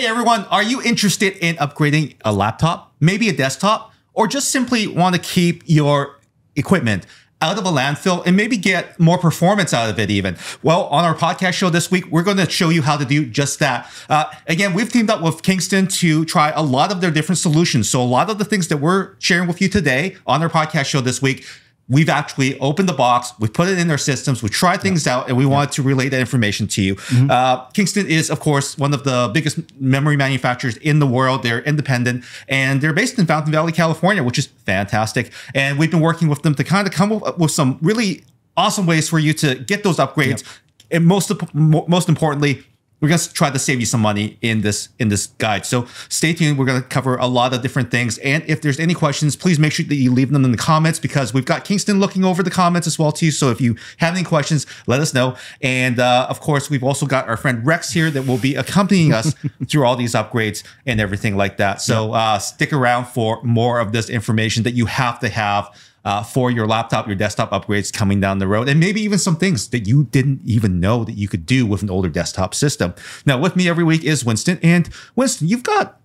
Hey everyone, are you interested in upgrading a laptop, maybe a desktop, or just simply want to keep your equipment out of a landfill and maybe get more performance out of it even? Well on our podcast show this week we're going to show you how to do just that. Uh, again we've teamed up with kingston to try a lot of their different solutions. So a lot of the things that we're sharing with you today on our podcast show this week we've actually opened the box, we've put it in our systems, we've tried things out, and we wanted to relay that information to you. Mm-hmm. Uh, Kingston is, of course, one of the biggest memory manufacturers in the world. They're independent and they're based in Fountain Valley, California, which is fantastic. And we've been working with them to kind of come up with some really awesome ways for you to get those upgrades. Yep. And most most importantly, we're going to try to save you some money in this in this guide. So stay tuned. We're going to cover a lot of different things. And if there's any questions, please make sure that you leave them in the comments because we've got Kingston looking over the comments as well too. So if you have any questions, let us know. And uh, of course, we've also got our friend Rex here that will be accompanying us through all these upgrades and everything like that. So uh, stick around for more of this information that you have to have uh, for your laptop, your desktop upgrades coming down the road, and maybe even some things that you didn't even know that you could do with an older desktop system. Now, with me every week is Winston, and Winston, you've got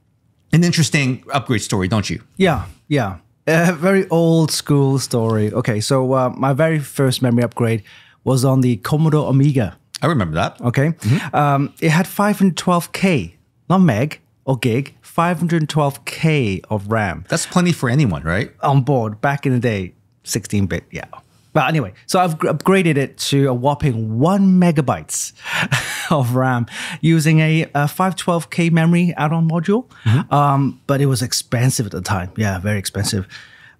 an interesting upgrade story, don't you? Yeah, yeah. A very old school story. Okay, so uh, my very first memory upgrade was on the Commodore Amiga. I remember that. Okay. Mm-hmm. Um, it had 512K, not meg or gig, 512K of RAM. That's plenty for anyone, right? On board back in the day, 16 bit, yeah. But anyway, so I've upgraded it to a whopping one megabytes of RAM using a, a 512K memory add-on module. Mm-hmm. Um, but it was expensive at the time. Yeah, very expensive.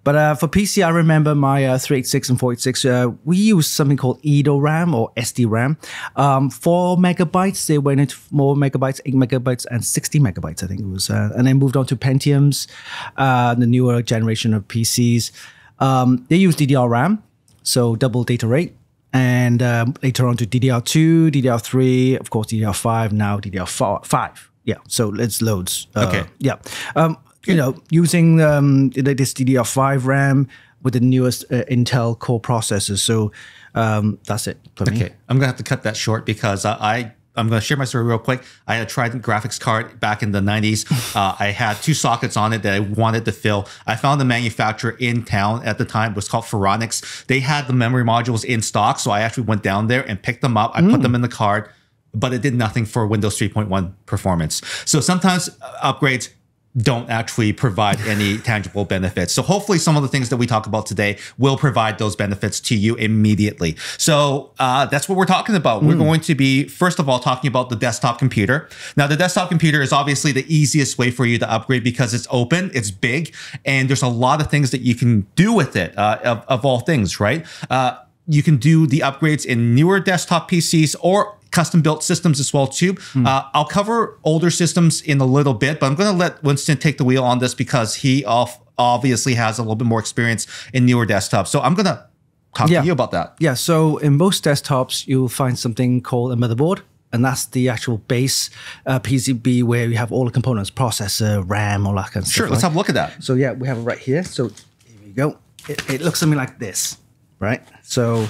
But uh, for PC, I remember my uh, 386 and 486, uh, we used something called EDO RAM or SD RAM. Um, four megabytes, they went into more megabytes, eight megabytes, and 60 megabytes, I think it was. Uh, and then moved on to Pentiums, uh, the newer generation of PCs. Um, they use DDR RAM, so double data rate. And um, later on to DDR2, DDR3, of course, DDR5, now DDR5. Yeah, so it's loads. Uh, okay. Yeah. Um, you know, using um, this DDR5 RAM with the newest uh, Intel core processors. So um, that's it. okay, I'm gonna have to cut that short because uh, I I'm going to share my story real quick. I had a Trident graphics card back in the 90s. Uh, I had two sockets on it that I wanted to fill. I found the manufacturer in town at the time. It was called Phoronix. They had the memory modules in stock. So I actually went down there and picked them up. I mm. put them in the card, but it did nothing for Windows 3.1 performance. So sometimes uh, upgrades don't actually provide any tangible benefits. So hopefully some of the things that we talk about today will provide those benefits to you immediately. So uh, that's what we're talking about. Mm. We're hmm. going to be, first of all, talking about the desktop computer. Now, the desktop computer is obviously the easiest way for you to upgrade because it's open, it's big, and there's a lot of things that you can do with it, uh, of, of all things, right? Uh, you can do the upgrades in newer desktop PCs or custom built systems as well too. Mm. Uh, I'll cover older systems in a little bit, but I'm going to let Winston take the wheel on this because he off obviously has a little bit more experience in newer desktops. So I'm going to talk yeah. to you about that. Yeah. So in most desktops, you'll find something called a motherboard. And that's the actual base uh, PCB where you have all the components, processor, RAM, all that kind of sure, stuff. Sure, let's right? have a look at that. So yeah, we have it right here. So here we go. It, it looks something like this, right? So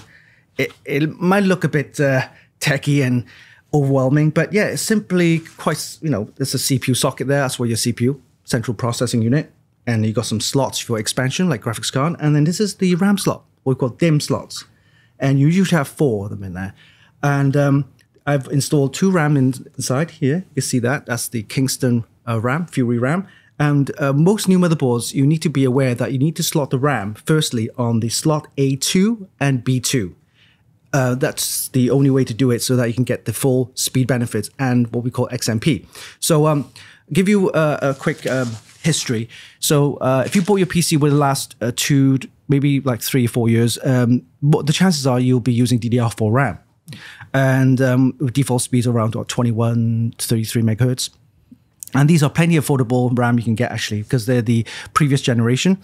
it, it might look a bit uh, techy and overwhelming. But yeah, it's simply quite, you know, there's a CPU socket there. That's where your CPU, central processing unit. And you got some slots for expansion, like graphics card. And then this is the RAM slot, what we call DIMM slots. And you usually have four of them in there. And um, I've installed two RAM in, inside here. You see that? That's the Kingston uh, RAM, Fury RAM. And uh, most new motherboards, you need to be aware that you need to slot the RAM firstly on the slot A2 and B2 uh, that's the only way to do it so that you can get the full speed benefits and what we call XMP. So, um, give you a, a quick um, history. So, uh, if you bought your PC with the last uh, two, maybe like three or four years, um, the chances are you'll be using DDR4 RAM. And um, default speeds around what, 21 to 33 megahertz. And these are plenty affordable RAM you can get actually because they're the previous generation.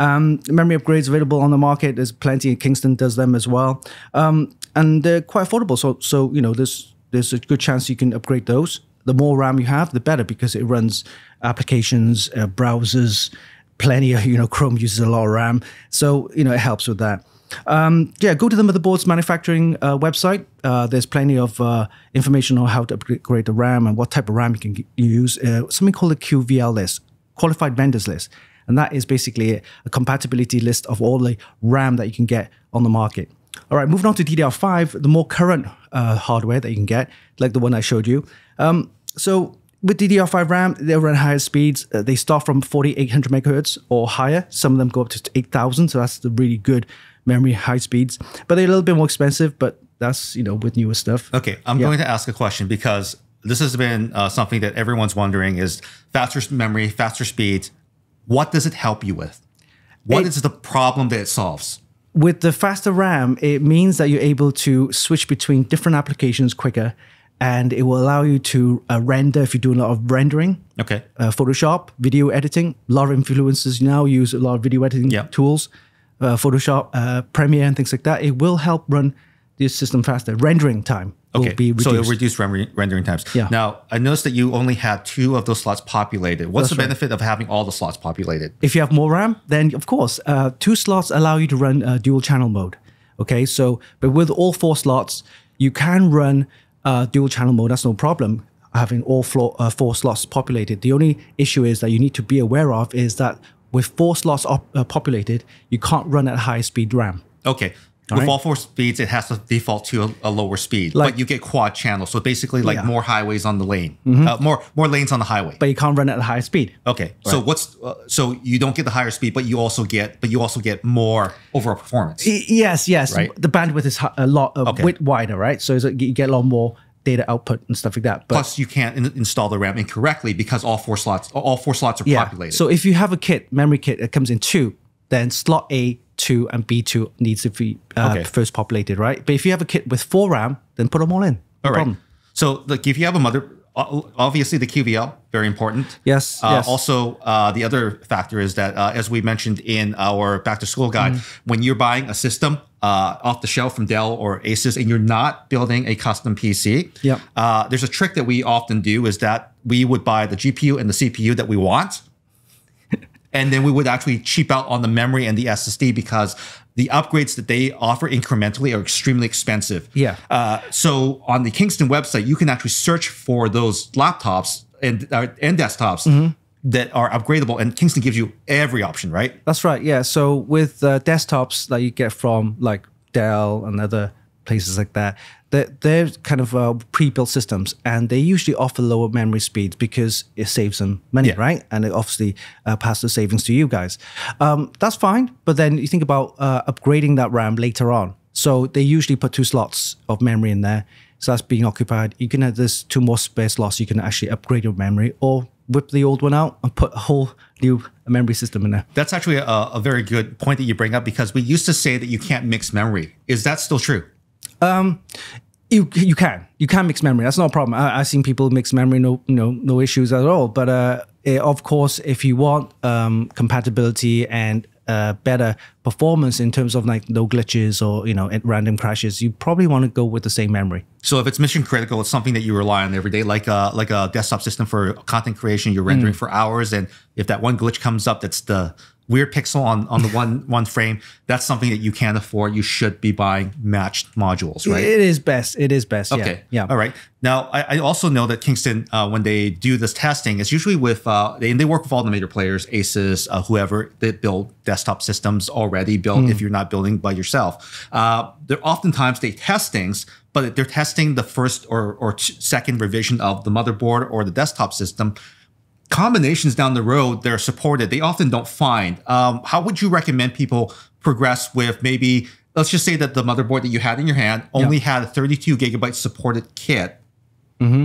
Um, memory upgrades available on the market. There's plenty. And Kingston does them as well, um, and they're quite affordable. So, so you know, there's there's a good chance you can upgrade those. The more RAM you have, the better because it runs applications, uh, browsers, plenty of you know Chrome uses a lot of RAM, so you know it helps with that. Um, yeah, go to the motherboards manufacturing uh, website uh, there's plenty of uh, information on how to upgrade the RAM and what type of RAM you can use. Uh, something called a QVL list, qualified vendors list. And that is basically a, a compatibility list of all the RAM that you can get on the market. All right, moving on to DDR5, the more current uh, hardware that you can get, like the one I showed you. Um, so with DDR5 RAM, they run higher speeds. Uh, they start from 4800 megahertz or higher. Some of them go up to 8000, so that's the really good memory high speeds. But they're a little bit more expensive, but that's, you know, with newer stuff. Okay, I'm Yeah. going to ask a question because this has been uh, something that everyone's wondering is faster memory, faster speeds. What does it help you with? What is It- the problem that it solves? with the faster RAM, it means that you're able to switch between different applications quicker, and it will allow you to uh, render if you do a lot of rendering. Okay. Uh, Photoshop, video editing. A lot of influencers now use a lot of video editing Yeah. tools, uh, Photoshop, uh, Premiere, and things like that. It will help run the system faster. Rendering time will Okay. be reduced. So it'll reduce rendering times. Yeah. Now, I noticed that you only had two of those slots populated. What's That's the right. benefit of having all the slots populated? If you have more RAM, then of course, uh, two slots allow you to run uh, dual channel mode. Okay, so but with all four slots, you can run uh, dual channel mode. That's no problem. Having all four, uh, four slots populated. The only issue is that you need to be aware of is that with four slots op- uh, populated, you can't run at high speed RAM. Okay. With right. all four speeds, it has to default to a, a lower speed, Like- but you get quad channel. So basically, like Yeah. Mm-hmm. more highways on the lane, uh, more more lanes on the highway. But you can't run at a high speed. Okay, so what's uh, so you don't get the higher speed, but you also get but you also get more overall performance. Y- Yes, yes. Right. The bandwidth is a lot uh, Okay. width wider, right? So you get a lot more data output and stuff like that. But Plus, you can't in- install the RAM incorrectly because all four slots all four slots are yeah, populated. so if you have a kit, memory kit that comes in two, then slot A two and B two needs to be uh, Okay. first populated, right? But if you have a kit with four RAM, then put them all in. No all right. problem. So like if you have a mother, obviously the QVL very important. Yes, Uh, yes. Also, uh, the other factor is that uh, as we mentioned in our back to school guide, Mm. when you're buying a system uh, off the shelf from Dell or Asus and you're not building a custom PC, Yep. uh, there's a trick that we often do is that we would buy the GPU and the CPU that we want. And then we would actually cheap out on the memory and the SSD because the upgrades that they offer incrementally are extremely expensive. Yeah. Uh, so on the Kingston website, you can actually search for those laptops and uh, and desktops Mm-hmm. that are upgradable, and Kingston gives you every option, right? That's right. Yeah. So with uh, desktops that you get from like Dell and other places like that, they're, they're kind of uh, pre-built systems, and they usually offer lower memory speeds because it saves them money, Yeah. right? And it obviously uh, passes the savings to you guys. Um, that's fine. But then you think about uh, upgrading that RAM later on. So they usually put two slots of memory in there. So that's being occupied. You can have this two more space slots. You can actually upgrade your memory or whip the old one out and put a whole new memory system in there. That's actually a, a very good point that you bring up because we used to say that you can't mix memory. Is that still true? You you can you can mix memory. That's not a problem. I, I've seen people mix memory, no no no issues at all. But uh, eh, of course, if you want um, compatibility and uh, better performance in terms of like no glitches or you know random crashes, you probably want to go with the same memory. So if it's mission critical, it's something that you rely on every day, like a like a desktop system for content creation. You're rendering for hours, and if that one glitch comes up, that's the weird pixel on on the one one frame. That's something that you can't afford. You should be buying matched modules, right? It is best. It is best. Okay. Yeah. yeah. All right. Now, I, I also know that Kingston, uh, when they do this testing, it's usually with, uh, they, and they work with all the major players, Asus, uh, whoever that build desktop systems already built if you're not building by yourself. Uh, they're oftentimes they test things, but they're testing the first or, or second revision of the motherboard or the desktop system. Combinations down the road that are supported, they often don't find. Um, how would you recommend people progress with maybe let's just say that the motherboard that you had in your hand only had a 32 gigabyte supported kit.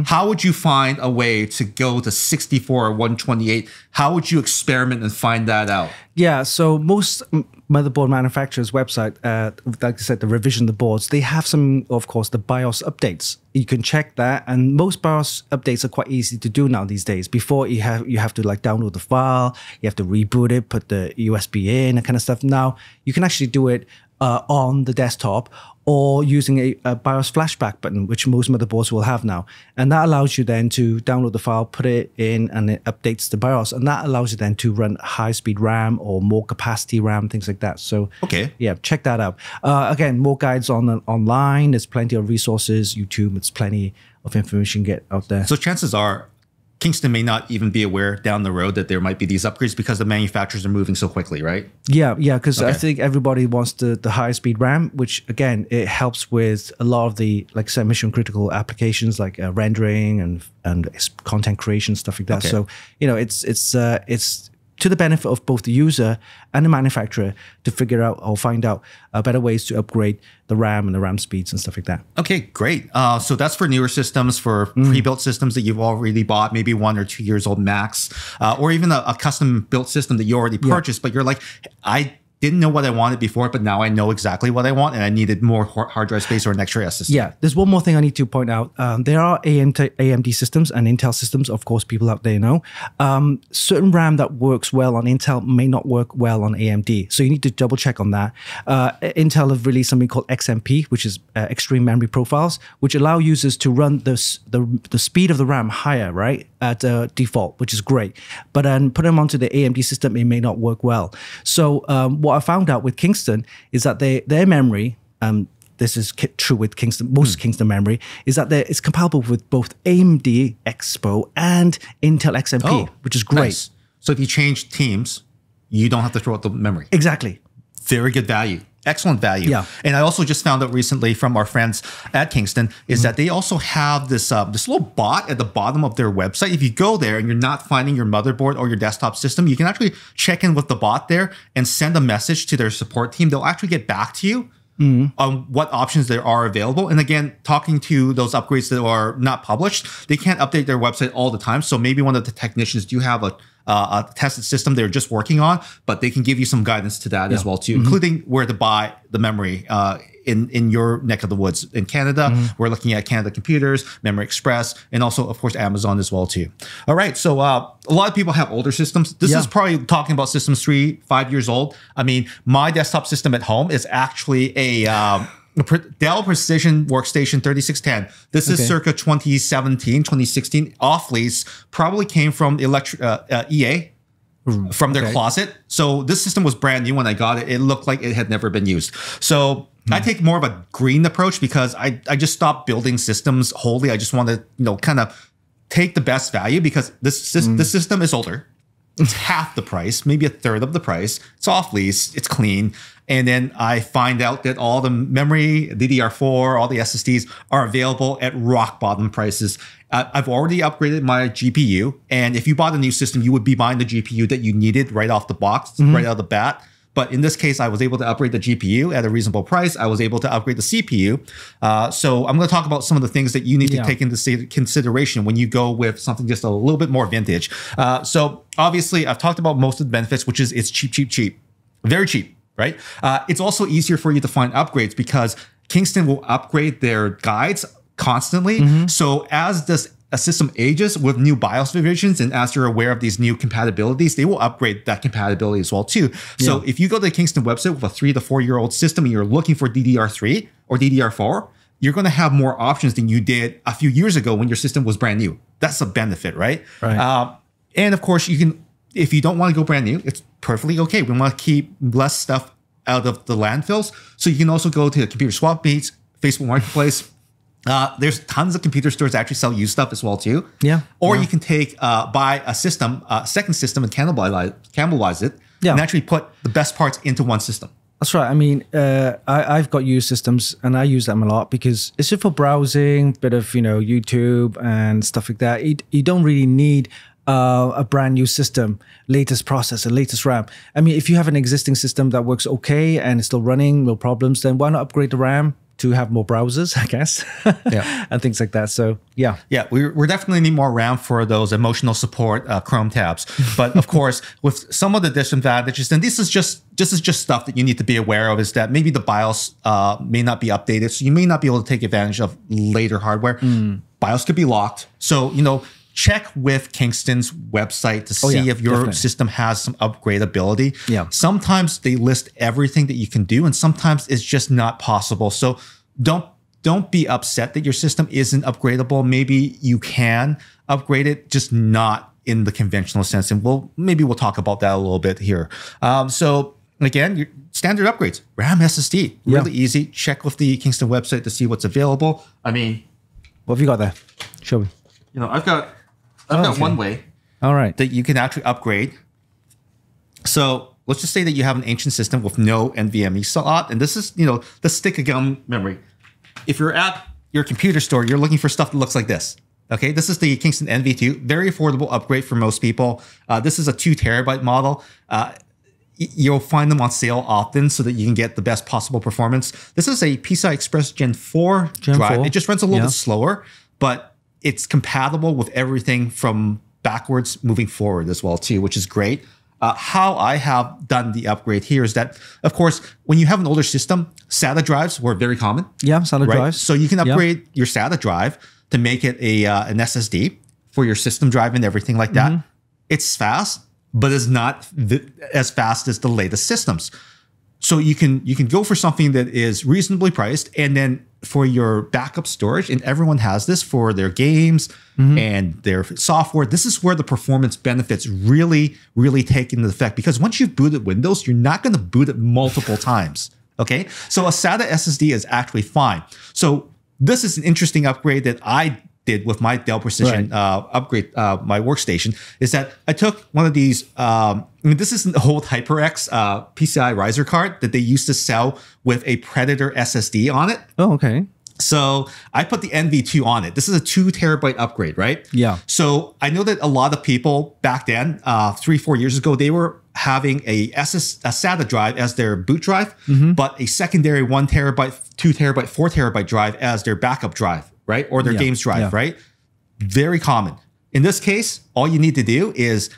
How would you find a way to go to 64 or 128? How would you experiment and find that out? Yeah, so most motherboard manufacturers' website, uh, like I said, the revision the boards, they have some, of course, the BIOS updates. You can check that, and most BIOS updates are quite easy to do now these days. Before you have you have to like download the file, you have to reboot it, put the USB in, that kind of stuff. Now you can actually do it uh, on the desktop or using a, a, BIOS flashback button, which most motherboards will have now. And that allows you then to download the file, put it in, and it updates the BIOS. And that allows you then to run high speed RAM or more capacity RAM, things like that. So, okay. Yeah, check that out. Uh, again, more guides on online. There's plenty of resources, YouTube, it's plenty of information get out there. So, chances are Kingston may not even be aware down the road that there might be these upgrades because the manufacturers are moving so quickly, right? Yeah, yeah, because okay. I think everybody wants the, the high speed RAM, which again, it helps with a lot of the, like say, mission critical applications like uh, rendering and and content creation, stuff like that. Okay. So, you know, it's, it's, uh, it's, to the benefit of both the user and the manufacturer to figure out or find out uh, better ways to upgrade the RAM and the RAM speeds and stuff like that. Okay, great. Uh, so that's for newer systems, for mm. pre-built systems that you've already bought, maybe one or two years old max, uh, or even a, a, custom built system that you already purchased, yeah. but you're like, I didn't know what I wanted before, but now I know exactly what I want, and I needed more hard drive space or an extra SSD. Yeah, there's one more thing I need to point out. Um, there are AMD systems and Intel systems, of course, people out there know. Um, certain RAM that works well on Intel may not work well on AMD, so you need to double check on that. Uh, Intel have released something called XMP, which is uh, Extreme Memory Profiles, which allow users to run the, the the speed of the RAM higher, right, at uh, default, which is great. But then put them onto the AMD system, it may not work well. So um, what I found out with Kingston is that they, their memory, um, this is true with Kingston, most mm. Kingston memory, is that it's compatible with both AMD Expo and Intel XMP, oh, which is great. Nice. So if you change teams, you don't have to throw out the memory. Exactly. Very good value excellent value. Yeah. And I also just found out recently from our friends at Kingston is mm-hmm. that they also have this uh, this little bot at the bottom of their website. If you go there and you're not finding your motherboard or your desktop system, you can actually check in with the bot there and send a message to their support team. They'll actually get back to you. Mm-hmm. on what options there are available. And again, talking to those upgrades that are not published, they can't update their website all the time. So maybe one of the technicians do have a uh, a tested system they're just working on, but they can give you some guidance to that yeah. as well too, mm-hmm. including where to buy the memory uh, in in your neck of the woods. In Canada, mm-hmm. we're looking at Canada Computers, Memory Express, and also of course Amazon as well too. All right, so uh, a lot of people have older systems. This yeah. is probably talking about systems three, five years old. I mean, my desktop system at home is actually a um, Dell Precision Workstation 3610. This is okay. circa 2017, 2016. Off lease probably came from electric uh, uh, EA from their okay. closet. So this system was brand new when I got it. It looked like it had never been used. So hmm. I take more of a green approach because I, I just stopped building systems wholly. I just want to, you know, kind of take the best value because this, this, mm. this system is older. It's half the price, maybe a third of the price. It's off lease, it's clean. And then I find out that all the memory, DDR4, all the SSDs are available at rock bottom prices. Uh, I've already upgraded my GPU. And if you bought a new system, you would be buying the GPU that you needed right off the box, mm-hmm. right out of the bat. But in this case, I was able to upgrade the GPU at a reasonable price. I was able to upgrade the CPU. Uh, so I'm going to talk about some of the things that you need to take into consideration when you go with something just a little bit more vintage. Uh, so obviously, I've talked about most of the benefits, which is it's cheap, cheap, cheap, very cheap right? Uh, it's also easier for you to find upgrades because Kingston will upgrade their guides constantly. Mm-hmm. So as this a system ages with new BIOS revisions, and as you're aware of these new compatibilities, they will upgrade that compatibility as well too. Yeah. So if you go to the Kingston website with a three to four year old system and you're looking for DDR3 or DDR4, you're going to have more options than you did a few years ago when your system was brand new. That's a benefit, right? Right. Uh, and of course, you can if you don't want to go brand new, it's perfectly okay. We want to keep less stuff out of the landfills. So you can also go to the computer swap meets, Facebook Marketplace. Uh, there's tons of computer stores that actually sell used stuff as well too. Yeah. Or yeah. you can take uh, buy a system, a uh, second system, and cannibalize cannibalize it, yeah. and actually put the best parts into one system. That's right. I mean, uh, I, have got used systems, and I use them a lot because it's just for browsing, bit of you know YouTube and stuff like that. You, you don't really need uh, a brand new system, latest processor, latest RAM. I mean, if you have an existing system that works okay and is still running, no problems, then why not upgrade the RAM? to have more browsers, I guess, yeah, and things like that. So yeah, yeah, we we definitely need more RAM for those emotional support uh, Chrome tabs. But of course, with some of the disadvantages, and this is just this is just stuff that you need to be aware of, is that maybe the BIOS uh, may not be updated, so you may not be able to take advantage of later hardware. Mm. BIOS could be locked, so you know check with Kingston's website to see Oh, yeah, if your definitely. system has some upgradability. Yeah. Sometimes they list everything that you can do, and sometimes it's just not possible. So don't don't be upset that your system isn't upgradable. Maybe you can upgrade it, just not in the conventional sense. And we'll maybe we'll talk about that a little bit here. Um, so again, your standard upgrades, RAM SSD, Yeah. really easy. Check with the Kingston website to see what's available. I mean, What have you got there? Show me. you know, I've got I've got okay. one way All right. that you can actually upgrade. So let's just say that you have an ancient system with no NVMe slot, and this is you know the stick of gum memory. If you're at your computer store, you're looking for stuff that looks like this. Okay, this is the Kingston NV2, very affordable upgrade for most people. Uh, this is a two terabyte model. Uh, you'll find them on sale often so that you can get the best possible performance. This is a PCI Express Gen 4 Gen drive. 4, It just runs a little yeah. bit slower, but it's compatible with everything from backwards moving forward as well too, which is great. Uh, how I have done the upgrade here is that, of course, when you have an older system, SATA drives were very common. Yeah, solid Right. drives. So you can Yeah. upgrade your SATA drive to make it a uh, an SSD for your system drive and everything like that. Mm-hmm. It's fast, but it's not th- as fast as the latest systems. So you can you can go for something that is reasonably priced, and then for your backup storage, and everyone has this for their games Mm-hmm. and their software. This is where the performance benefits really really take into effect because once you've booted Windows, you're not going to boot it multiple times. Okay, so a SATA SSD is actually fine. So this is an interesting upgrade that I did with my Dell Precision Right. uh, upgrade uh, my workstation is that I took one of these. Um, I mean, this is an old HyperX uh, PCI riser card that they used to sell with a Predator SSD on it. Oh, okay. So I put the NV2 on it. This is a two terabyte upgrade, right? Yeah. So I know that a lot of people back then, uh, three four years ago, they were having a SS a SATA drive as their boot drive, Mm-hmm. but a secondary one terabyte, two terabyte, four terabyte drive as their backup drive, right, or their Yeah, games drive, yeah. right? Very common. In this case, all you need to do is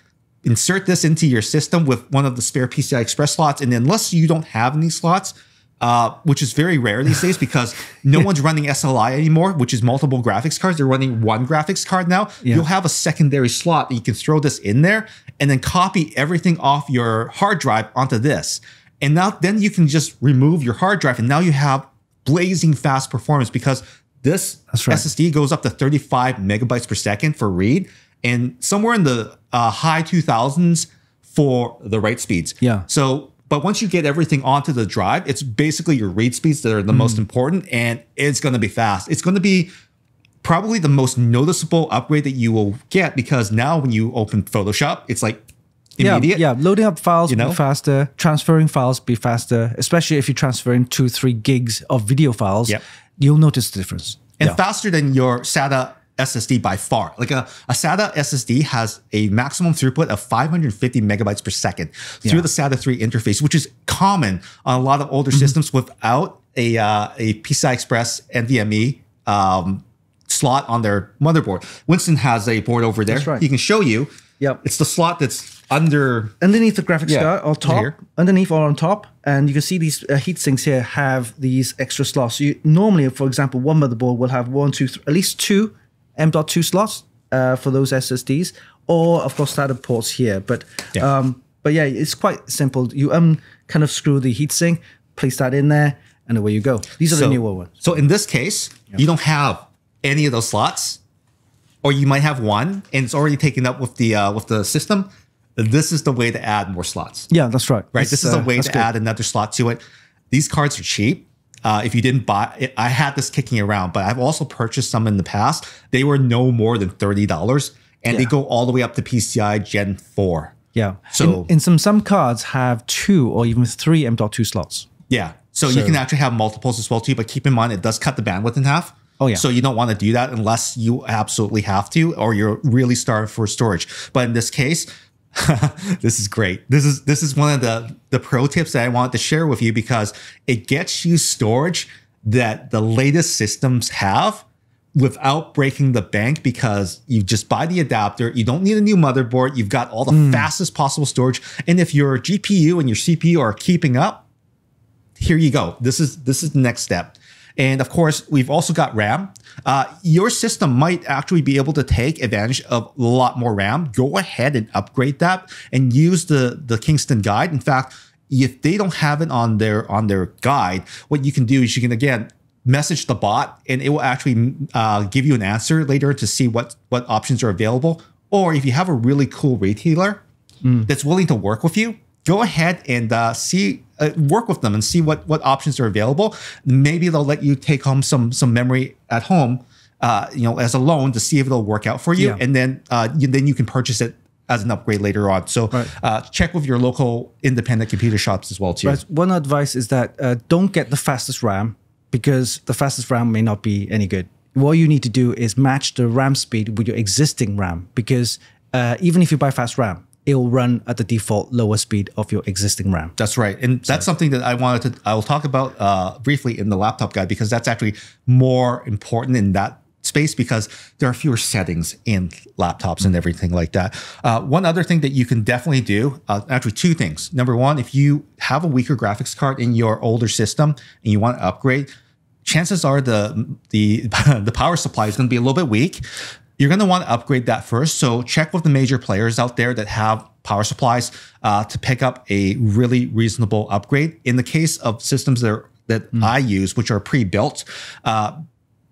insert this into your system with one of the spare PCI Express slots, and unless you don't have any slots, uh, which is very rare these days because no one's running SLI anymore, which is multiple graphics cards. They're running one graphics card now. Yeah. You'll have a secondary slot that you can throw this in there and then copy everything off your hard drive onto this. And now then you can just remove your hard drive and now you have blazing fast performance because this right. SSD goes up to 35 megabytes per second for read and somewhere in the uh, high 2000s for the write speeds. Yeah. So, but once you get everything onto the drive, it's basically your read speeds that are the Mm. most important and it's going to be fast. It's going to be probably the most noticeable upgrade that you will get because now when you open Photoshop, it's like immediate. Yeah, yeah. Loading up files You know? be faster, transferring files be faster, especially if you're transferring two, three gigs of video files. Yep. You'll notice the difference. and yeah. faster than your SATA SSD by far. Like a, a SATA SSD has a maximum throughput of 550 megabytes per second through Yeah. the SATA 3 interface, which is common on a lot of older Mm-hmm. systems without a uh, a PCI Express NVMe um, slot on their motherboard. Winston has a board over there. That's right. He can show you. Yep. It's the slot that's under. underneath the graphics Yeah, card or top, here. underneath or on top, and you can see these uh, heat sinks here have these extra slots. So you, normally, for example, one motherboard will have one, two, at least two M.2 slots uh, for those SSDs, or of course SATA ports here. But Yeah. um, but yeah, it's quite simple. You um kind of screw the heatsink, place that in there, and away you go. These are the newer ones. So in this case, you don't have any of those slots, or you might have one, and it's already taken up with the uh, with the system. This is the way to add more slots, Yeah, that's right. right? That's, this is a uh, way to good. add another slot to it. These cards are cheap. Uh, if you didn't buy, it, I had this kicking around, but I've also purchased some in the past. They were no more than thirty dollars, and they go all the way up to PCI Gen four. Yeah. So- in, in some some cards have two or even three M.2 slots. Yeah. So, you can actually have multiples as well too, but keep in mind it does cut the bandwidth in half. Oh, yeah. So you don't want to do that unless you absolutely have to, or you're really starved for storage. But in this case, this is great. This is this is one of the the pro tips that I want to share with you because it gets you storage that the latest systems have without breaking the bank because you just buy the adapter. You don't need a new motherboard. You've got all the hmm. fastest possible storage. And if your GPU and your CPU are keeping up, here you go. This is this is the next step. And of course, we've also got RAM. Uh, your system might actually be able to take advantage of a lot more RAM. Go ahead and upgrade that and use the, the Kingston guide. In fact, if they don't have it on their on their guide, what you can do is you can again message the bot and it will actually uh, give you an answer later to see what what options are available. Or if you have a really cool retailer mm. that's willing to work with you, go ahead and uh, see uh, work with them and see what what options are available. Maybe they'll let you take home some some memory at home, uh, you know, as a loan to see if it'll work out for you, yeah. and then uh, you, then you can purchase it as an upgrade later on. So right. uh, check with your local independent computer shops as well too. Right. One advice is that uh, don't get the fastest RAM because the fastest RAM may not be any good. What you need to do is match the RAM speed with your existing RAM because uh, even if you buy fast RAM, it will run at the default lower speed of your existing RAM. That's right, and that's something that I wanted to. I will talk about uh, briefly in the laptop guide because that's actually more important in that space because there are fewer settings in laptops and everything like that. Uh, one other thing that you can definitely do, uh, actually two things. Number one, if you have a weaker graphics card in your older system and you want to upgrade, chances are the the the power supply is going to be a little bit weak. You're going to want to upgrade that first. So check with the major players out there that have power supplies uh, to pick up a really reasonable upgrade. In the case of systems that are, that mm. I use, which are pre-built, uh,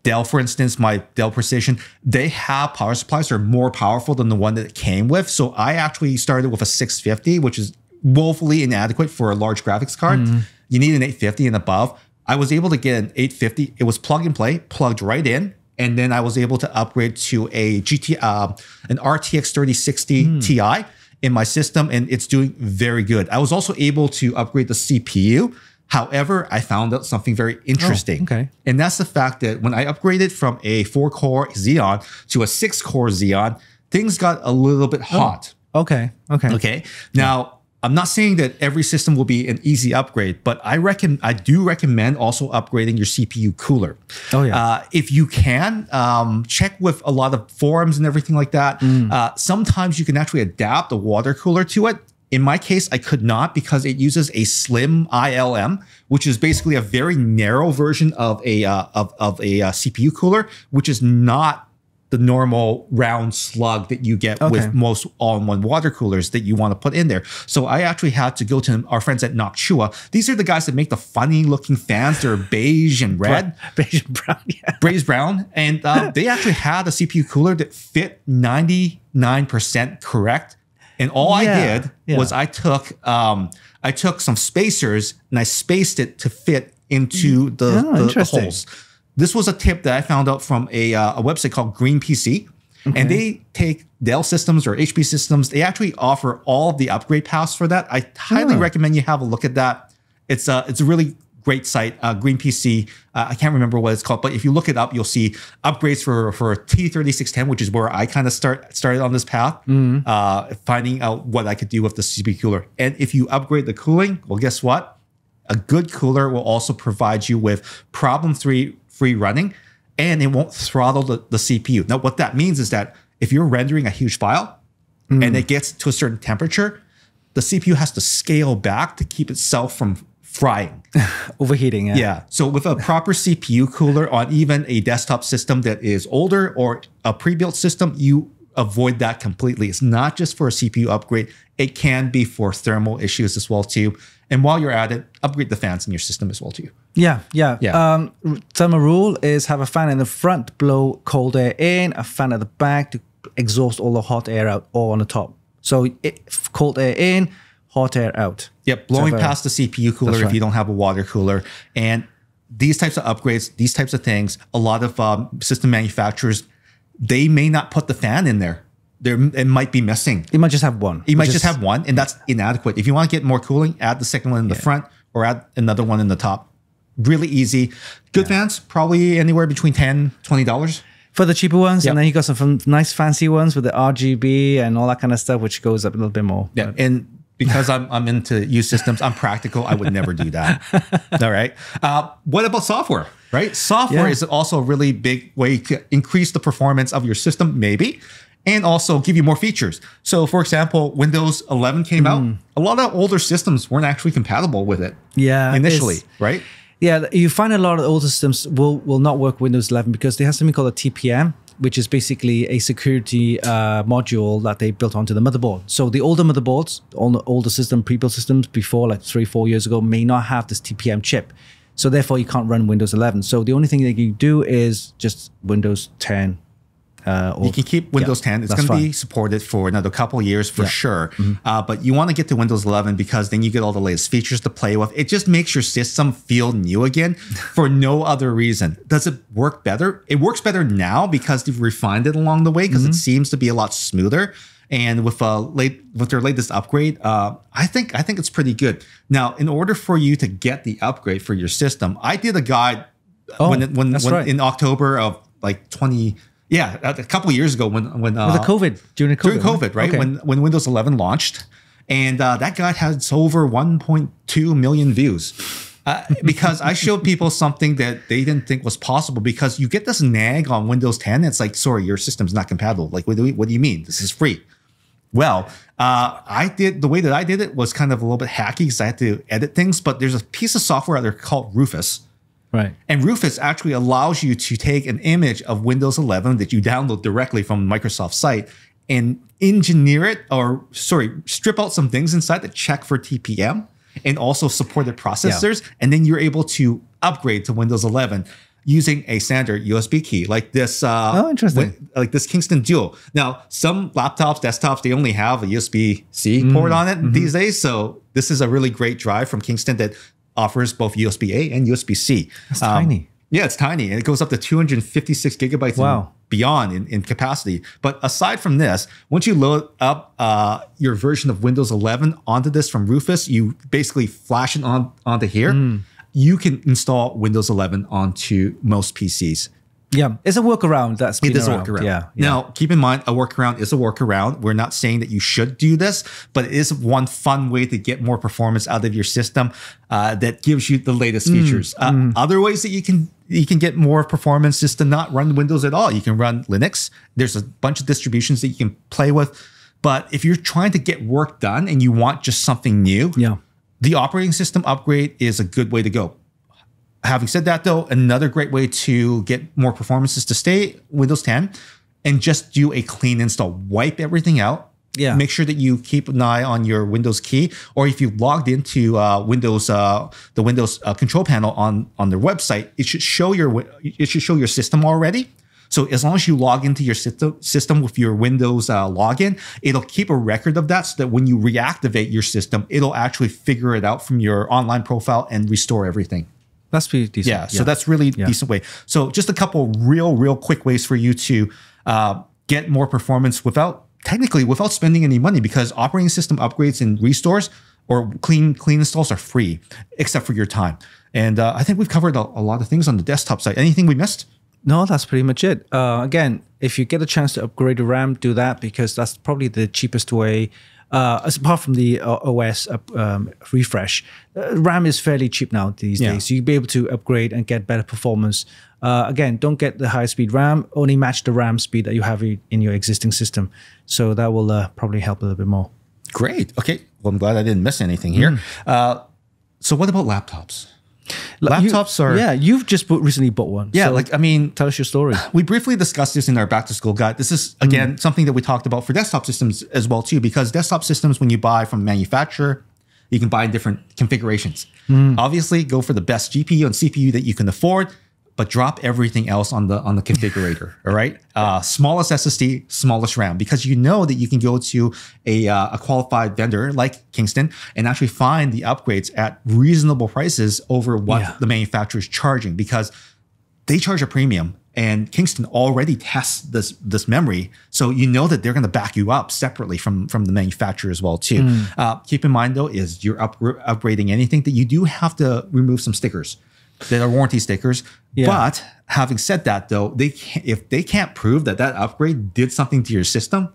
Dell, for instance, my Dell Precision, they have power supplies that are more powerful than the one that it came with. So I actually started with a 650, which is woefully inadequate for a large graphics card. Mm. You need an 850 and above. I was able to get an 850. It was plug and play, plugged right in. And then I was able to upgrade to a GT, uh, an RTX 3060 mm. Ti in my system, and it's doing very good. I was also able to upgrade the CPU However, I found out something very interesting. Oh, okay. And that's the fact that when I upgraded from a four core Xeon to a six core Xeon, things got a little bit oh, hot. Oh, okay. Okay. Okay. Now, I'm not saying that every system will be an easy upgrade, but I reckon I do recommend also upgrading your CPU cooler. Oh yeah. Uh, if you can, um, check with a lot of forums and everything like that. Mm. Uh, sometimes you can actually adapt a water cooler to it. In my case, I could not because it uses a slim ILM, which is basically a very narrow version of a uh, of, of a uh, CPU cooler, which is not the normal round slug that you get okay. with most all-in-one water coolers that you want to put in there. So I actually had to go to our friends at Noctua. These are the guys that make the funny-looking fans. They're beige and red, beige and brown, yeah. beige brown, and uh, they actually had a CPU cooler that fit ninety nine percent correct and all yeah, I did yeah. was I took um, I took some spacers and I spaced it to fit into mm. the, oh, the, the holes. This was a tip that I found out from a, uh, a website called Green PC. Okay. And they take Dell systems or HP systems. They actually offer all the upgrade paths for that. I highly recommend you have a look at that. It's a it's a really great site, uh, Green PC. Uh, I can't remember what it's called, but if you look it up, you'll see upgrades for for T3610, which is where I kind of start started on this path, mm. uh, finding out what I could do with the CPU cooler. And if you upgrade the cooling, well, guess what? A good cooler will also provide you with problem free free running, and it won't throttle the, the CPU. Now, what that means is that if you're rendering a huge file mm. and it gets to a certain temperature, the CPU has to scale back to keep itself from frying. Overheating, yeah. Yeah. So with a proper CPU cooler on even a desktop system that is older or a pre-built system, you avoid that completely. It's not just for a CPU upgrade. It can be for thermal issues as well too. And while you're at it, upgrade the fans in your system as well too. Yeah, yeah. yeah. Um, thermal rule is have a fan in the front, blow cold air in, a fan at the back to exhaust all the hot air out, or on the top. So it, cold air in, hot air out. Yep, blowing so past the CPU cooler right. if you don't have a water cooler. And these types of upgrades, these types of things, a lot of um, system manufacturers, they may not put the fan in there. There, it might be missing. You might just have one. You might just, have one, and that's inadequate. If you want to get more cooling, add the second one in the yeah. front or add another one in the top. Really easy. Good yeah. fans, probably anywhere between 10 $20 for the cheaper ones, yep. and then you got some nice fancy ones with the RGB and all that kind of stuff, which goes up a little bit more. Yeah, and because I'm, I'm into use systems, I'm practical. I would never do that. All right. Uh, what about software? Right. Software yeah. is also a really big way to increase the performance of your system, maybe, and also give you more features. So, for example, Windows 11 came mm. out. A lot of older systems weren't actually compatible with it. Yeah. Initially, right? Yeah, you find a lot of older systems will will not work Windows 11 because they have something called a TPM, which is basically a security uh, module that they built onto the motherboard. So the older motherboards, all the older system, pre-built systems before like three, four years ago, may not have this TPM chip. So therefore, you can't run Windows 11. So the only thing that you do is just Windows 10. Uh, You can keep Windows 10. It's going to be supported for another couple of years for sure. Uh, but you want to get to Windows 11 because then you get all the latest features to play with. It just makes your system feel new again for no other reason. Does it work better? It works better now because they've refined it along the way because it seems to be a lot smoother. And with a late with their latest upgrade, uh, I think I think it's pretty good. Now, in order for you to get the upgrade for your system, I did a guide Oh, when when, when right. in October of like 20 yeah a a couple of years ago when when uh, the COVID during COVID, during COVID, right? Okay. When when Windows 11 launched, and uh, that guide has over 1.2 million views. Uh, because I showed people something that they didn't think was possible. Because you get this nag on Windows 10, it's like, sorry, your system's not compatible. Like, what do, we, what do you mean? This is free. Well, uh, I did the way that I did it was kind of a little bit hacky because I had to edit things. But there's a piece of software out there called Rufus. Right. And Rufus actually allows you to take an image of Windows 11 that you download directly from Microsoft site and engineer it or sorry, strip out some things inside to check for TPM and also supported processors. And then you're able to upgrade to Windows 11 using a standard USB key like this. Uh, Oh, interesting. Like this Kingston Dual. Now, some laptops, desktops, they only have a USB C port on it these days. So this is a really great drive from Kingston that offers both USB A and USB C. It's tiny. Yeah, it's tiny, and it goes up to 256 gigabytes Wow. beyond in, in capacity. But aside from this, once you load up uh, your version of Windows 11 onto this from Rufus, you basically flash it on onto here. Hmm. You can install Windows 11 onto most PCs. Yeah, it's a workaround that's been It is a workaround. Yeah, yeah. Now, keep in mind, a workaround is a workaround. We're not saying that you should do this, but it is one fun way to get more performance out of your system uh, that gives you the latest Mm, features. Uh, Other ways that you can you can get more performance is to not run Windows at all. You can run Linux. There's a bunch of distributions that you can play with. But if you're trying to get work done and you want just something new, yeah. the operating system upgrade is a good way to go. Having said that, though, another great way to get more performance is to stay Windows 10 and just do a clean install. Wipe everything out. Yeah. Make sure that you keep an eye on your Windows key, or if you logged into uh, Windows, uh, the Windows uh, control panel on on their website, it should show your it should show your system already. So as long as you log into your system system with your Windows uh, login, it'll keep a record of that, so that when you reactivate your system, it'll actually figure it out from your online profile and restore everything. That's pretty decent. Yeah, so that's really decent way. So just a couple real, real quick ways for you to uh, get more performance without technically without spending any money because operating system upgrades and restores or clean clean installs are free except for your time. And uh, I think we've covered a, a lot of things on the desktop side. Anything we missed? No, that's pretty much it. Uh, again, if you get a chance to upgrade the RAM, do that because that's probably the cheapest way. Uh, as apart from the uh, OS up, um, refresh, uh, RAM is fairly cheap now these Yeah. days. So you'll be able to upgrade and get better performance. Uh, again, don't get the high speed RAM. Only match the RAM speed that you have in your existing system. So that will uh, probably help a little bit more. Great. Okay. Well, I'm glad I didn't miss anything here. Uh, so what about laptops? Like, you- Laptops are yeah. You've just bought, recently bought one. yeah. So like I mean, tell us your story. we briefly discussed this in our back to school guide. This is mm. again something that we talked about for desktop systems as well too, because desktop systems, when you buy from manufacturer, you can buy in different configurations. Mm. Obviously, go for the best GPU and CPU that you can afford, but drop everything else on the on the configurator. all right, uh, smallest SSD, smallest RAM, because you know that you can go to a uh, a qualified vendor like Kingston and actually find the upgrades at reasonable prices over what Yeah. the manufacturer is charging, because they charge a premium and Kingston already tests this this memory, so you know that they're going to back you up separately from from the manufacturer as well too. Hmm. Uh, keep in mind though, is you're up, upgrading anything that you do have to remove some stickers that are warranty stickers. Yeah. But having said that though, they can't, if they can't prove that that upgrade did something to your system,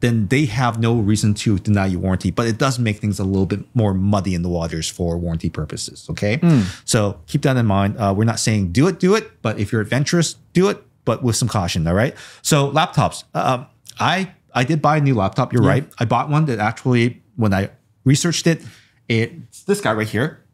then they have no reason to deny you warranty. But it does make things a little bit more muddy in the waters for warranty purposes. Okay. So keep that in mind. Uh, we're not saying do it, do it. But if you're adventurous, do it, but with some caution. All right. So laptops. Um, I I did buy a new laptop. You're right. I bought one that actually, when I researched it, it's this guy right here.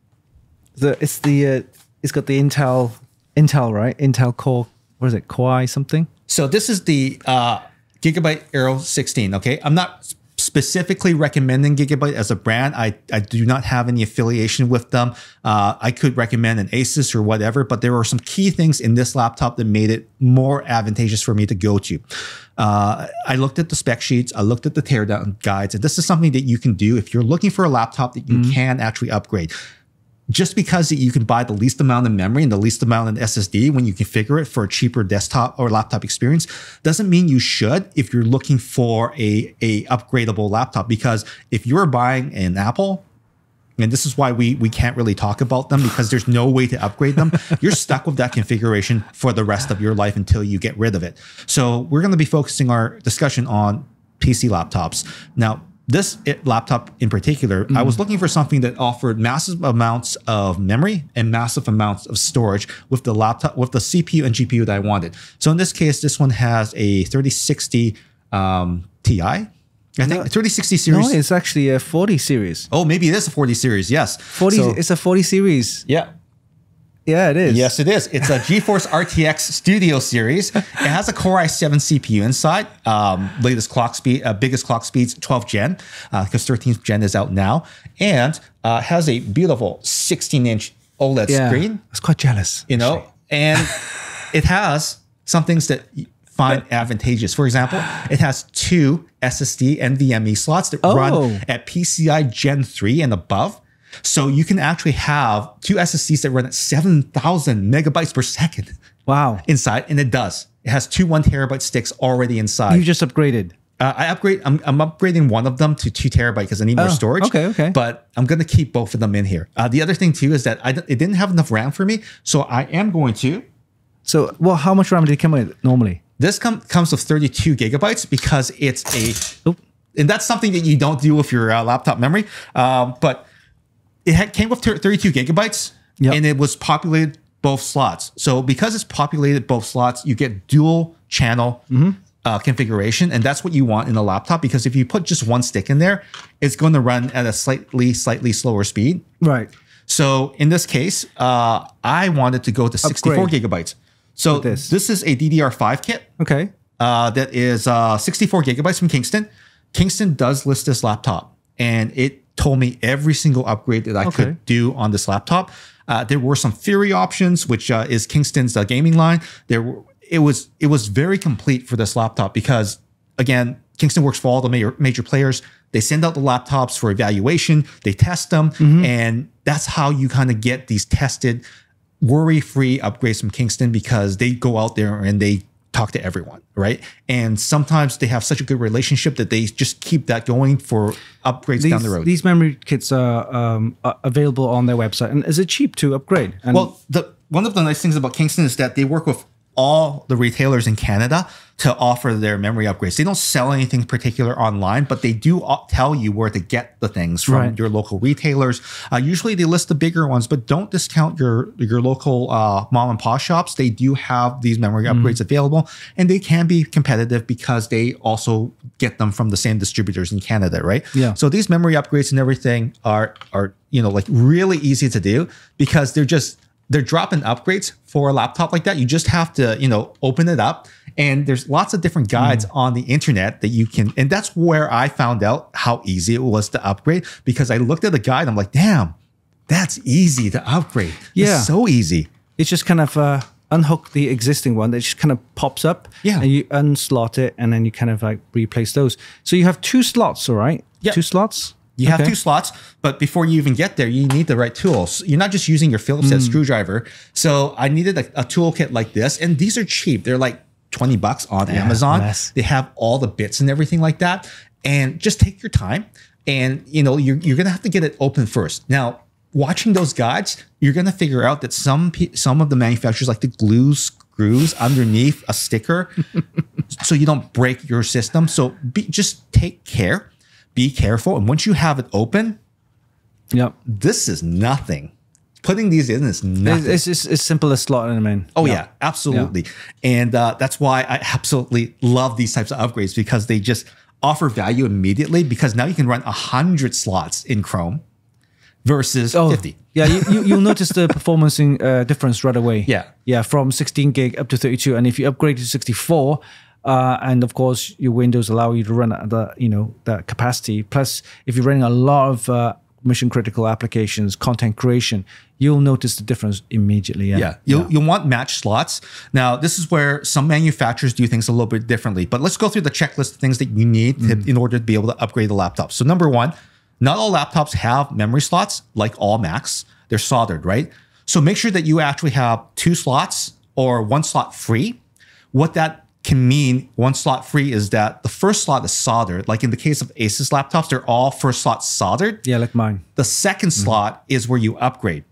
the it's the uh, it's got the Intel Intel right Intel Core what is it Core i something So this is the uh, Gigabyte Aero 16. Okay, I'm not specifically recommending Gigabyte as a brand. I, I do not have any affiliation with them. Uh, I could recommend an Asus or whatever, but there were some key things in this laptop that made it more advantageous for me to go to. Uh, I looked at the spec sheets, I looked at the teardown guides, and this is something that you can do if you're looking for a laptop that you can actually upgrade just because you can buy the least amount of memory and the least amount of SSD when you configure it for a cheaper desktop or laptop experience doesn't mean you should if you're looking for a, a upgradable laptop. Because if you're buying an Apple, and this is why we we can't really talk about them because there's no way to upgrade them. You're stuck with that configuration for the rest of your life until you get rid of it. So we're going to be focusing our discussion on PC laptops. Now, this laptop in particular, I was looking for something that offered massive amounts of memory and massive amounts of storage with the laptop with the CPU and GPU that I wanted. So in this case, this one has a 3060 um, Ti. I think 3060 series. no it's actually a 40 series Oh, maybe it is a 40 series. Yes. 40 So- it's a 40 series yeah. Yeah it is Yes, it is. It's a GeForce RTX Studio series. It has a Core i7 CPU inside. Um, latest clock speed, uh, biggest clock speeds, 12th gen, because 13th gen is out now, and uh, has a beautiful 16-inch OLED yeah screen. I was quite jealous You know, and it has some things that you find advantageous. For example, it has two SSD NVMe slots that Oh. run at PCI Gen 3 and above. So you can actually have two SSDs that run at 7,000 megabytes per second wow inside, and it does. It has two one terabyte sticks already inside. you just upgraded Uh, I upgrade. I'm, I'm upgrading one of them to two terabyte because I need more Oh, storage. okay, okay. But I'm gonna keep both of them in here. Uh, the other thing too is that I d- it didn't have enough RAM for me, so I am going to. so well how much RAM did it come with normally This com- comes with 32 gigabytes because it's a, Oop. and that's something that you don't do with your uh, laptop memory. Um, but it had, came with 32 gigabytes, Yep. and it was populated both slots. So because it's populated both slots, you get dual channel Mm-hmm. uh, configuration, and that's what you want in a laptop. Because if you put just one stick in there, it's going to run at a slightly slightly slower speed. right So in this case, uh, I wanted to go to 64 Upgrade. gigabytes. So this. this. is a DDR5 kit okay uh, that is uh, 64 gigabytes from Kingston. Kingston does list this laptop, and it told me every single upgrade that I Okay. could do on this laptop. Uh, there were some Fury options, which uh, is Kingston's uh, gaming line. There, were, it was it was very complete for this laptop because again, Kingston works for all the major major players. They send out the laptops for evaluation. They test them, and that's how you kind of get these tested, worry-free upgrades from Kingston because they go out there and they talk to everyone, right? And sometimes they have such a good relationship that they just keep that going for upgrades these, down the road. these memory kits are, um, are available on their website and is it cheap to upgrade and Well, the one of the nice things about Kingston is that they work with all the retailers in Canada to offer their memory upgrades. They don't sell anything particular online, but they do tell you where to get the things from Right. your local retailers. Uh, usually, they list the bigger ones, but don't discount your your local uh, mom and pop shops. They do have these memory upgrades available, and they can be competitive because they also get them from the same distributors in Canada, right? Yeah. So these memory upgrades and everything are are you know like really easy to do because they're just they're drop-in upgrades for a laptop like that. You just have to you know open it up, and there's lots of different guides Mm. on the internet that you can. And that's where I found out how easy it was to upgrade because I looked at the guide. I'm like, damn, that's easy to upgrade. Yeah. it's so easy. it's just kind of uh, unhook the existing one that just kind of pops up Yeah. and you unslot it and then you kind of like replace those so you have two slots all right Yeah. two slots You have two slots, but before you even get there, you need the right tools. You're not just using your Phillips Mm. head screwdriver. So I needed a, a toolkit like this, and these are cheap. They're like 20 bucks on Amazon. less. They have all the bits and everything like that. And just take your time. And you know, you're, you're gonna have to get it open first. Now, watching those guides, you're gonna figure out that some some of the manufacturers like to glue screws underneath a sticker so you don't break your system. So be, just take care, be careful, and once you have it open, yep this is nothing. Putting these in is it's, nothing. it's, it's as simple as slotting them in oh yeah, absolutely. And uh, that's why I absolutely love these types of upgrades because they just offer value immediately. Because now you can run a hundred slots in Chrome. versus Oh, 50. yeah, you, you, you'll notice the performance in, uh, difference right away. Yeah. yeah, from 16 gig up to 32, and if you upgrade to 64, uh, and of course your Windows allow you to run at the you know that capacity. Plus, if you're running a lot of uh, mission critical applications, content creation, you'll notice the difference immediately. Yeah, Yeah, you'll, you'll want match slots. Now, this is where some manufacturers do things a little bit differently, but let's go through the checklist of things that you need to, mm. in order to be able to upgrade the laptop. So, number one, not all laptops have memory slots like all Macs. They're soldered, right? So, make sure that you actually have two slots or one slot free. What that can mean, one slot free, is that the first slot is soldered. Like in the case of Asus laptops, they're all first slot soldered. yeah, like mine. The 2nd slot is where you upgrade.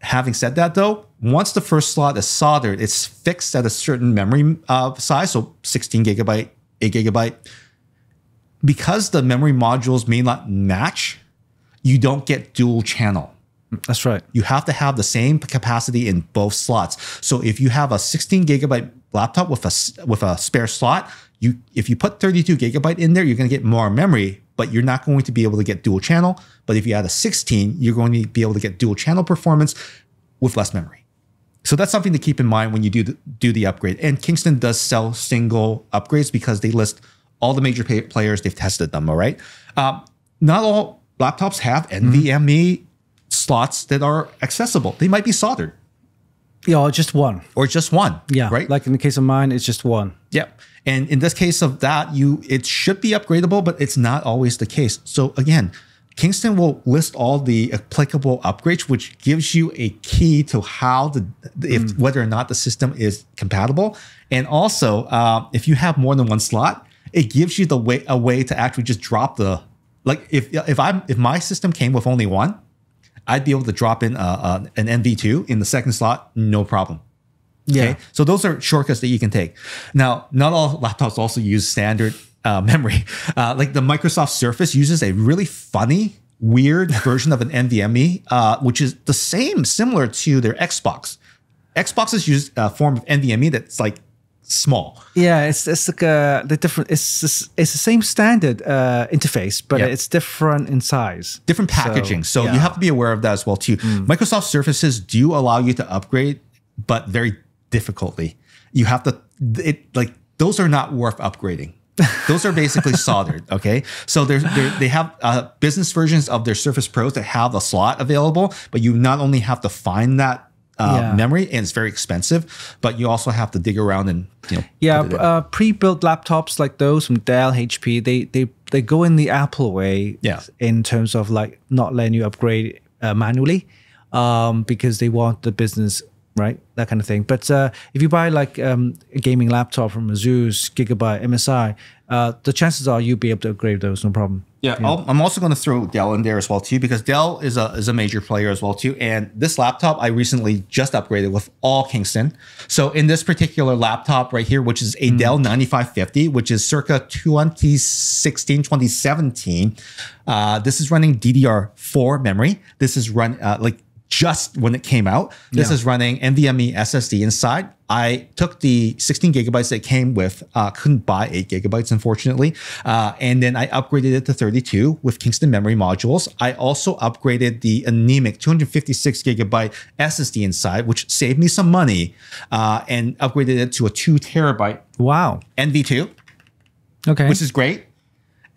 Having said that, though, once the first slot is soldered, it's fixed at a certain memory uh, size, so 16 gigabyte, 8 gigabyte. Because the memory modules may not match, you don't get dual channel. That's right. You have to have the same capacity in both slots. So if you have a 16 gigabyte laptop with a with a spare slot, you if you put 32 gigabyte in there, you're going to get more memory, but you're not going to be able to get dual channel. But if you add a 16, you're going to be able to get dual channel performance with less memory. So that's something to keep in mind when you do the, do the upgrade. And Kingston does sell single upgrades because they list all the major pay- players. They've tested them. All right. Um, not all laptops have NVMe slots that are accessible. They might be soldered Yeah, or just one. or just one. Yeah, Right. Like in the case of mine, it's just one. Yeah. And in this case of that, you it should be upgradable, but it's not always the case. So again, Kingston will list all the applicable upgrades, which gives you a key to how the if whether or not the system is compatible. And also, uh, if you have more than one slot, it gives you the way a way to actually just drop the like if if I'm if my system came with only one, I'd be able to drop in uh, uh, an NV2 in the second slot, no problem. Yeah. Okay. So those are shortcuts that you can take. Now, not all laptops also use standard uh, memory. Uh, like the Microsoft Surface uses a really funny, weird version of an NVMe, uh, which is the same, similar to their Xbox. Xboxes use a form of NVMe that's like small. Yeah, it's it's like uh, the different. It's it's it's the same standard uh, interface, but it's different in size. different packaging. So, yeah. you have to be aware of that as well too. Microsoft Surfaces do allow you to upgrade, but very difficultly. You have to it like those are not worth upgrading. those are basically soldered. Okay, so there's there, they have uh, business versions of their Surface Pros that have a slot available, but you not only have to find that. Uh, Yeah. Memory and it's very expensive, but you also have to dig around and you know. Yeah, put it in. uh, pre-built laptops like those from Dell, HP, they they they go in the Apple way. Yeah. In terms of like not letting you upgrade uh, manually, um, because they want the business right, that kind of thing. But uh, if you buy like um, a gaming laptop from Asus, Gigabyte, MSI, uh, the chances are you'll be able to upgrade those, no problem. Yeah, I'll, I'm also going to throw Dell in there as well too because Dell is a is a major player as well too. And this laptop I recently just upgraded with all Kingston. So in this particular laptop right here, which is a Dell 9550, which is circa 2016 2017, uh, this is running DDR4 memory. This is run uh, like just when it came out. This Yeah. is running NVMe SSD inside. I took the 16 gigabytes that came with, uh, couldn't buy 8 gigabytes, unfortunately. Uh, and then I upgraded it to 32 with Kingston memory modules. I also upgraded the anemic 256 gigabyte SSD inside, which saved me some money, uh, and upgraded it to a 2 terabyte Wow. NV2 Okay. which is great.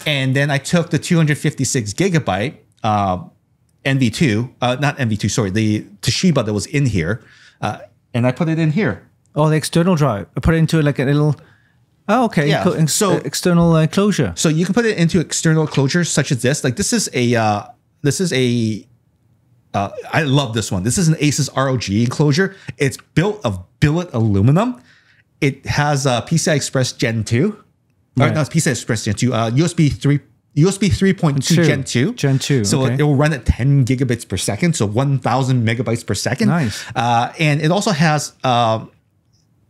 And then I took the 256 gigabyte uh, NV2, uh, not NV2, sorry, the Toshiba that was in here, uh, and I put it in here. oh, the external drive. I put it into like a little. Oh, okay. Yeah, Co- ex- so- uh, external uh, closure. So you can put it into external closures such as this. Like this is a, uh, this is a, uh, I love this one. This is an Asus ROG enclosure. It's built of billet aluminum. It has a PCI Express Gen 2. Or Right. no, it's PCI Express Gen 2. Uh, USB 3 USB 3.2 Two. Gen 2. Gen 2, So okay. it will run at 10 gigabits per second, so 1,000 megabytes per second. Nice. Uh, and it also has um,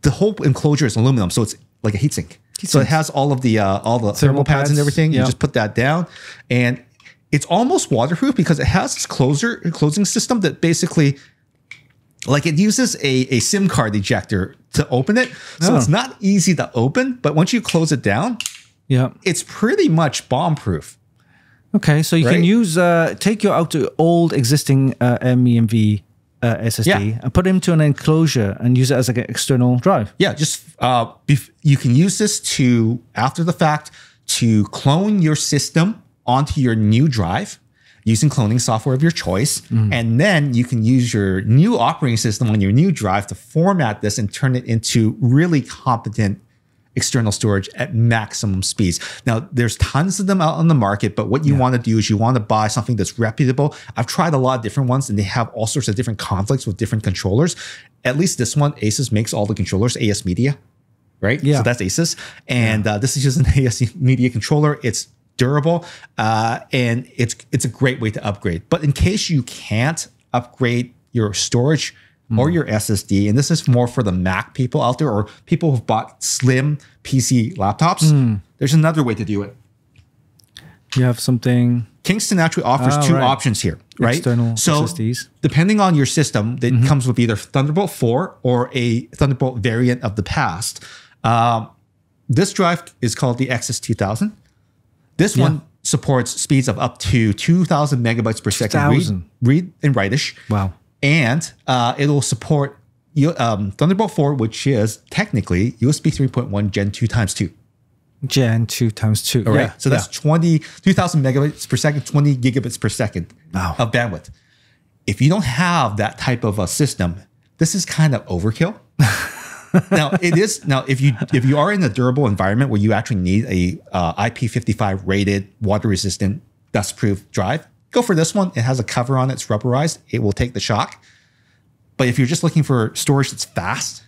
the whole enclosure is aluminum, so it's like a heatsink. So it has all of the uh, all the Thermal thermal pads and pads, everything. You just put that down, and it's almost waterproof because it has this closer closing system that basically like it uses a, a SIM card ejector to open it. So Oh. it's not easy to open, but once you close it down, Yeah. it's pretty much bomb proof. Okay, so you Right? can use uh, take your out to old existing uh, MEMV uh, SSD Yeah. and put it into an enclosure and use it as like an external drive. Yeah, just uh, you can use this to after the fact to clone your system onto your new drive using cloning software of your choice, and then you can use your new operating system on your new drive to format this and turn it into really competent external storage at maximum speeds. Now, there's tons of them out on the market, but what you want to do is you want to buy something that's reputable. I've tried a lot of different ones and they have all sorts of different conflicts with different controllers. At least this one, Asus makes all the controllers, ASMedia, right? Yeah. So that's Asus. And uh, this is just an ASMedia controller. It's durable uh, and it's it's a great way to upgrade. But in case you can't upgrade your storage or your SSD, and this is more for the Mac people out there or people who've bought slim PC laptops, there's another way to do it. You have something. Kingston actually offers Ah, two right. options here, right? External so SSDs. depending on your system, that comes with either Thunderbolt 4 or a Thunderbolt variant of the past. Um, this drive is called the XS2000. This one supports speeds of up to 2,000 megabytes per second read, read and write-ish. Wow. And uh, it will support um, Thunderbolt 4, which is technically USB 3.1 Gen 2 times 2. Gen two times two. All right. Yeah. So that's 20, 2000 megabytes per second, 20 gigabits per second Wow. of bandwidth. If you don't have that type of a system, this is kind of overkill. now it is now if you if you are in a durable environment where you actually need a uh, IP55 rated water resistant dust proof drive, go for this one. It has a cover on it, it's rubberized. It will take the shock. But if you're just looking for storage that's fast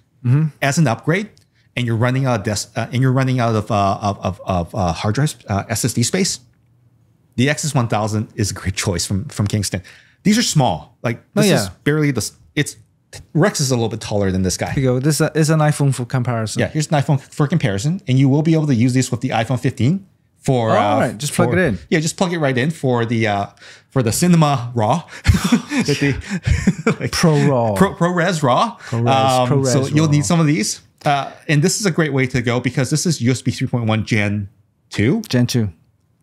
as an upgrade, and you're running out of uh, and you're running out of uh, of of, of uh, hard drive uh, SSD space, the XS1000 is a great choice from from Kingston. These are small, like this yeah. is barely the. It's Rex is a little bit taller than this guy. Here you go. This is an iPhone for comparison. Yeah, here's an iPhone for comparison, and you will be able to use this with the iPhone 15 for. Oh, uh, all right, just plug it in. Yeah, just plug it right in for the uh, for the Cinema RAW, the like, Pro Raw. Pro, ProRes RAW. ProRes- ProRes so you'll need some of these, uh, and this is a great way to go because this is USB 3.1 Gen 2 Gen two.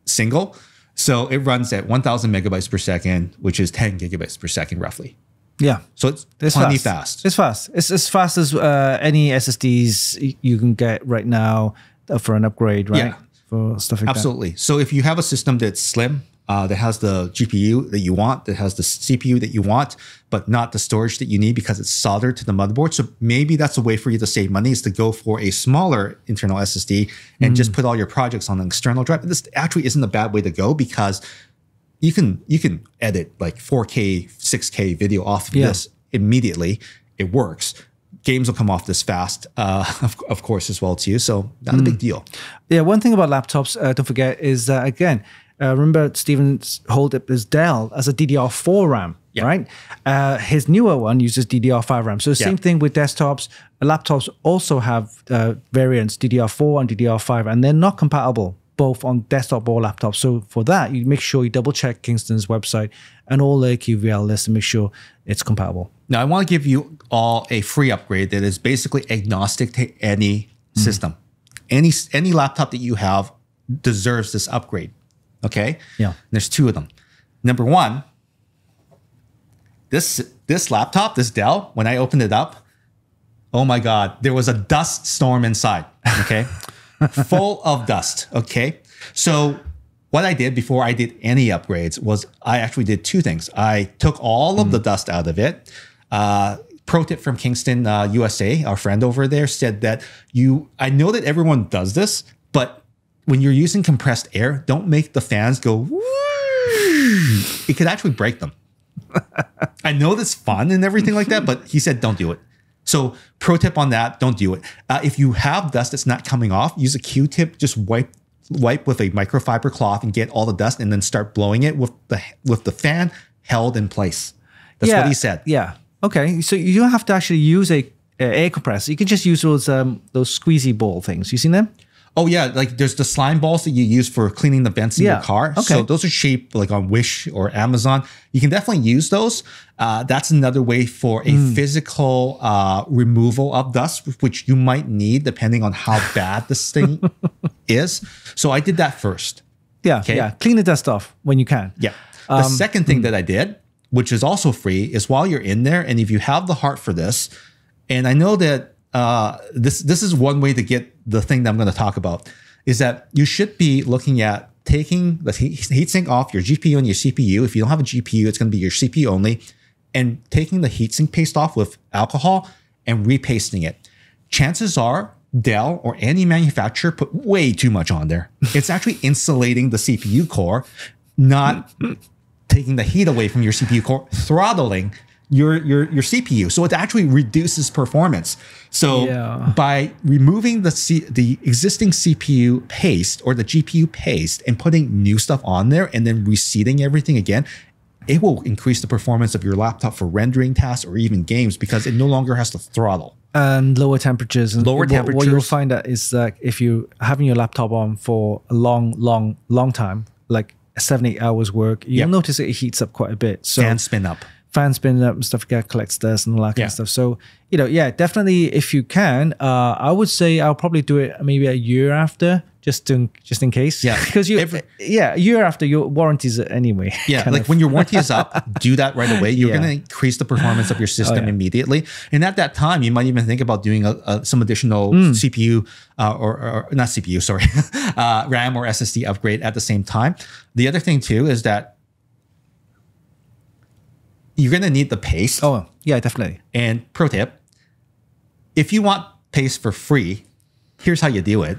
single, so it runs at 1,000 megabytes per second, which is 10 gigabytes per second roughly. Yeah. So it's, It's plenty fast. fast. It's fast. It's as fast as uh, any SSDs you can get right now uh, for an upgrade, right? Yeah. For stuff like Absolutely. So if you have a system that's slim, uh, that has the GPU that you want, that has the CPU that you want, but not the storage that you need because it's soldered to the motherboard. So maybe that's a way for you to save money is to go for a smaller internal SSD and just put all your projects on an external drive. This actually isn't a bad way to go because you can you can edit like 4K, 6K video off of Yeah. this immediately. It works. Games will come off this fast, uh, of, of course, as well too. So not a big deal. Yeah. One thing about laptops, uh, don't forget, is that again, uh, remember Stephen's hold up his Dell as a DDR4 RAM, Yeah. right? Uh, his newer one uses DDR5 RAM. So the Yeah. same thing with desktops. Laptops also have uh, variants DDR4 and DDR5, and they're not compatible both on desktop or laptop. So for that, you make sure you double check Kingston's website and all the QVL lists and make sure it's compatible. Now, I want to give you all a free upgrade that is basically agnostic to any system. Any any laptop that you have deserves this upgrade. Okay. Yeah. And there's two of them. Number one, this this laptop, this Dell, when I opened it up, oh my god, there was a dust storm inside. Okay. Full of dust. Okay. So what I did before I did any upgrades was I actually did two things. I took all of the dust out of it. Uh, pro tip from Kingston, uh, USA, our friend over there said that you, I know that everyone does this, but when you're using compressed air, don't make the fans go, "Woo." it could actually break them. I know that's fun and everything like that, but he said don't do it. So, pro tip on that: don't do it. Uh, if you have dust that's not coming off, use a Q-tip. Just wipe wipe with a microfiber cloth and get all the dust, and then start blowing it with the with the fan held in place. That's what he said. Yeah. Okay. So you don't have to actually use a, a air compressor. You can just use those um those squeezy ball things. You seen them? Oh yeah, like there's the slime balls that you use for cleaning the vents in Yeah, your car. okay. So those are cheap, like on Wish or Amazon. You can definitely use those. Uh, that's another way for a Hmm. physical uh, removal of dust, which you might need depending on how bad this thing is. So I did that first. Yeah, Okay. yeah. Clean the dust off when you can. Yeah. The second thing that I did, which is also free, is while you're in there, and if you have the heart for this, and I know that uh, this this is one way to get the thing that I'm going to talk about, is that you should be looking at taking the heat heatsink off your GPU and your CPU. If you don't have a GPU, it's going to be your CPU only, and taking the heatsink paste off with alcohol and repasting it. Chances are Dell or any manufacturer put way too much on there. It's actually insulating the CPU core, not taking the heat away from your CPU core, throttling your your your CPU. So it actually reduces performance. So Yeah. by removing the C, the existing CPU paste or the GPU paste and putting new stuff on there and then reseating everything again, it will increase the performance of your laptop for rendering tasks or even games because it no longer has to throttle. and lower temperatures. And Lower what, What you'll temperatures. find that is that if you having your laptop on for a long, long, long time, like seven, eight hours work, you'll Yep. notice it heats up quite a bit. So Fan spin up. fan spin up and stuff like collects dust and all that kind of stuff. So you know, yeah, definitely if you can, uh, I would say I'll probably do it maybe a year after, just to, just in case. Yeah. because you, Every- yeah, year after your warranties anyway. Yeah, like of. when your warranty is up, do that right away. You're Yeah. Oh, going to increase the performance of your system yeah. immediately. And at that time, you might even think about doing a, a, some additional Hmm. CPU uh, or, or not CPU, sorry, uh, RAM or SSD upgrade at the same time. The other thing too is that you're going to need the paste. Oh yeah, definitely. And pro tip, if you want paste for free, here's how you do it.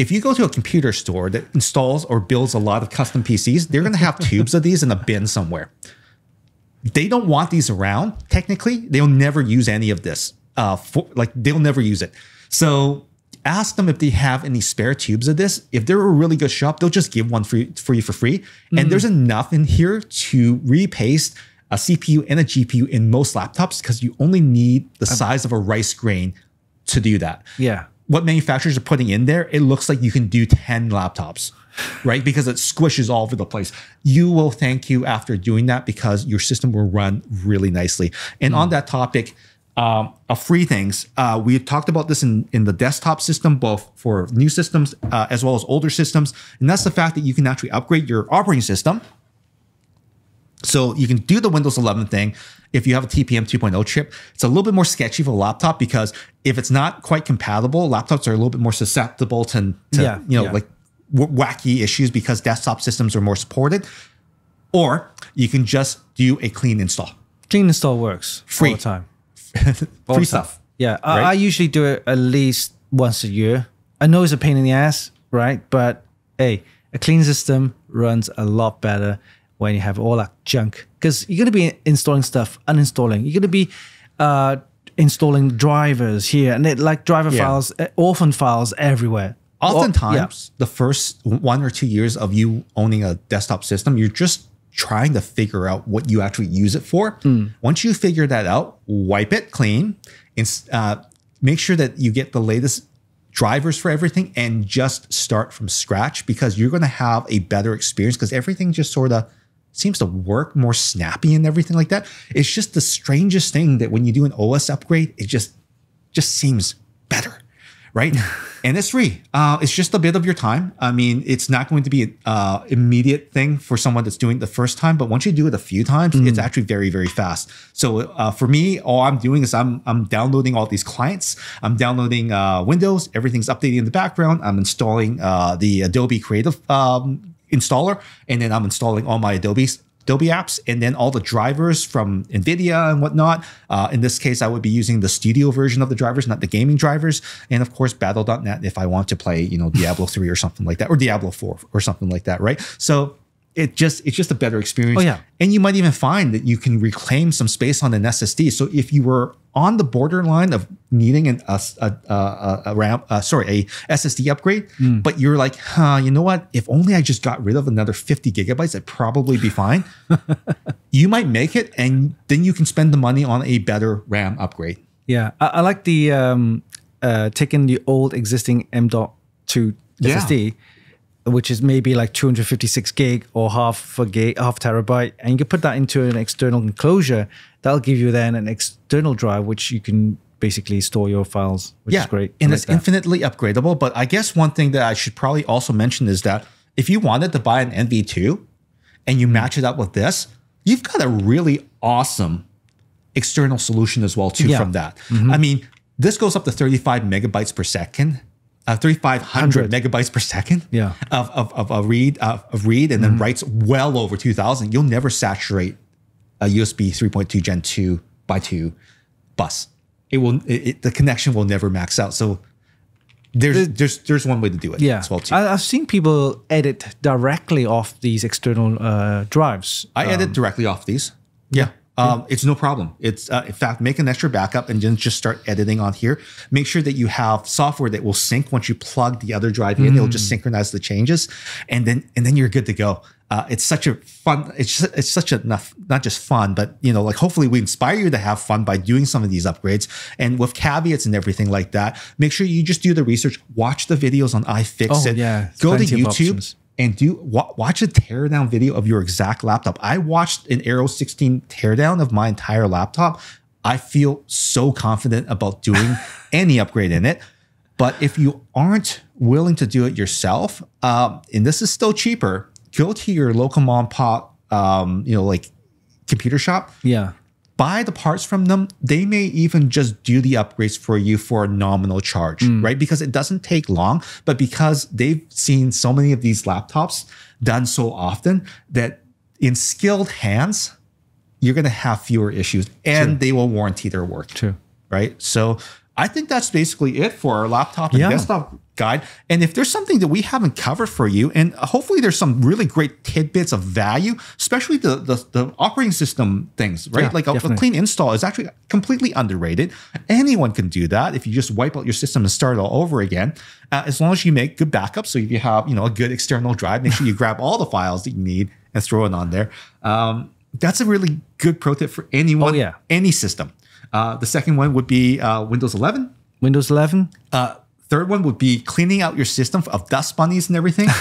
If you go to a computer store that installs or builds a lot of custom PCs, they're going to have tubes of these in a bin somewhere. They don't want these around. Technically, they'll never use any of this. Uh, for, like they'll never use it. So ask them if they have any spare tubes of this. If they're a really good shop, they'll just give one for you for, you for free. And there's enough in here to repaste a CPU and a GPU in most laptops because you only need the size of a rice grain to do that Yeah. What manufacturers are putting in there, it looks like you can do 10 laptops, right? Because it squishes all over the place. You will thank you after doing that because your system will run really nicely. And on that topic, um, of free things, uh, we talked about this in, in the desktop system, both for new systems uh, as well as older systems. And that's the fact that you can actually upgrade your operating system so you can do the Windows 11 thing if you have a TPM 2.0 chip. It's a little bit more sketchy for a laptop because if it's not quite compatible, laptops are a little bit more susceptible to, to Yeah, you know, yeah. like w- wacky issues because desktop systems are more supported. Or you can just do a clean install. Clean install works Free. all the time. Free All the time. stuff. Yeah, I. I usually do it at least once a year. I know it's a pain in the ass, right? But hey, a clean system runs a lot better when you have all that junk because you're going to be installing stuff, uninstalling. You're going to be uh, installing drivers here and it, like driver Yeah. files, uh, orphan files everywhere. Oftentimes, the first one or two years of you owning a desktop system, you're just trying to figure out what you actually use it for. Once you figure that out, wipe it clean and uh, make sure that you get the latest drivers for everything and just start from scratch because you're going to have a better experience because everything just sort of seems to work more snappy and everything like that. It's just the strangest thing that when you do an OS upgrade, it just just seems better, right? and it's free. Uh, it's just a bit of your time. I mean, it's not going to be an uh, immediate thing for someone that's doing it the first time, but once you do it a few times, it's actually very, very fast. So uh, for me, all I'm doing is I'm I'm downloading all these clients. I'm downloading uh, Windows. Everything's updating in the background. I'm installing uh, the Adobe Creative um, installer, and then I'm installing all my Adobe's Adobe apps, and then all the drivers from NVIDIA and whatnot. Uh, in this case, I would be using the studio version of the drivers, not the gaming drivers. And of course, Battle.net if I want to play, you know, Diablo 3 or something like that, or Diablo 4 or something like that, right? So it just it's just a better experience. Oh, yeah. And you might even find that you can reclaim some space on an SSD. So if you were on the borderline of needing an, a, a, a, a RAM, uh, sorry, a SSD upgrade, but you're like, huh, you know what? If only I just got rid of another 50 gigabytes, I'd probably be fine. you might make it, and then you can spend the money on a better RAM upgrade. Yeah, I, I like the um, uh, taking the old existing M.2 Yeah. SSD, which is maybe like 256 gig or half a gig, half terabyte, and you can put that into an external enclosure. That'll give you then an external drive, which you can basically store your files, which yeah, is great. And like it's that. infinitely upgradable. But I guess one thing that I should probably also mention is that if you wanted to buy an NV2 and you hmm. match it up with this, you've got a really awesome external solution as well too Yeah. from that. Mm-hmm. I mean, this goes up to 35 megabytes per second. Uh, 3500 megabytes per second Yeah. of, of, of a read uh, of read and then writes well over 2000 you'll never saturate a USB 3.2 Gen 2 by 2 bus. It will it, it- the connection will never max out. So there's there's there's one way to do it Yeah, as well too. I, I've seen people edit directly off these external uh, drives. I edit directly off these. Yeah. Um, It's no problem. It's uh, in fact make an extra backup and then just start editing on here. Make sure that you have software that will sync once you plug the other drive in. It'll just synchronize the changes, and then and then you're good to go. Uh, it's such a fun. It's it's such a not, not just fun, but you know, like hopefully we inspire you to have fun by doing some of these upgrades and with caveats and everything like that. Make sure you just do the research, watch the videos on iFix Oh, it. yeah, go to plenty YouTube. And do wa- watch a teardown video of your exact laptop. I watched an Aero 16 teardown of my entire laptop. I feel so confident about doing any upgrade in it. But if you aren't willing to do it yourself, um, and this is still cheaper, go to your local mom pop, um, you know, like computer shop Yeah, buy the parts from them. They may even just do the upgrades for you for a nominal charge, mm. right? Because it doesn't take long, but because they've seen so many of these laptops done so often that in skilled hands, you're going to have fewer issues and they will warranty their work. True. Right. So I think that's basically it for our laptop and Yeah. desktop guide. And if there's something that we haven't covered for you, and hopefully there's some really great tidbits of value, especially the the, the operating system things, right? Yeah, like a, a clean install is actually completely underrated. Anyone can do that if you just wipe out your system and start all over again. Uh, as long as you make good backups, so if you have you know a good external drive, make sure you grab all the files that you need and throw it on there. Um, that's a really good pro tip for anyone, Oh, yeah. any system. Uh, the second one would be uh, Windows 11. Windows 11. Uh, third one would be cleaning out your system of dust bunnies and everything.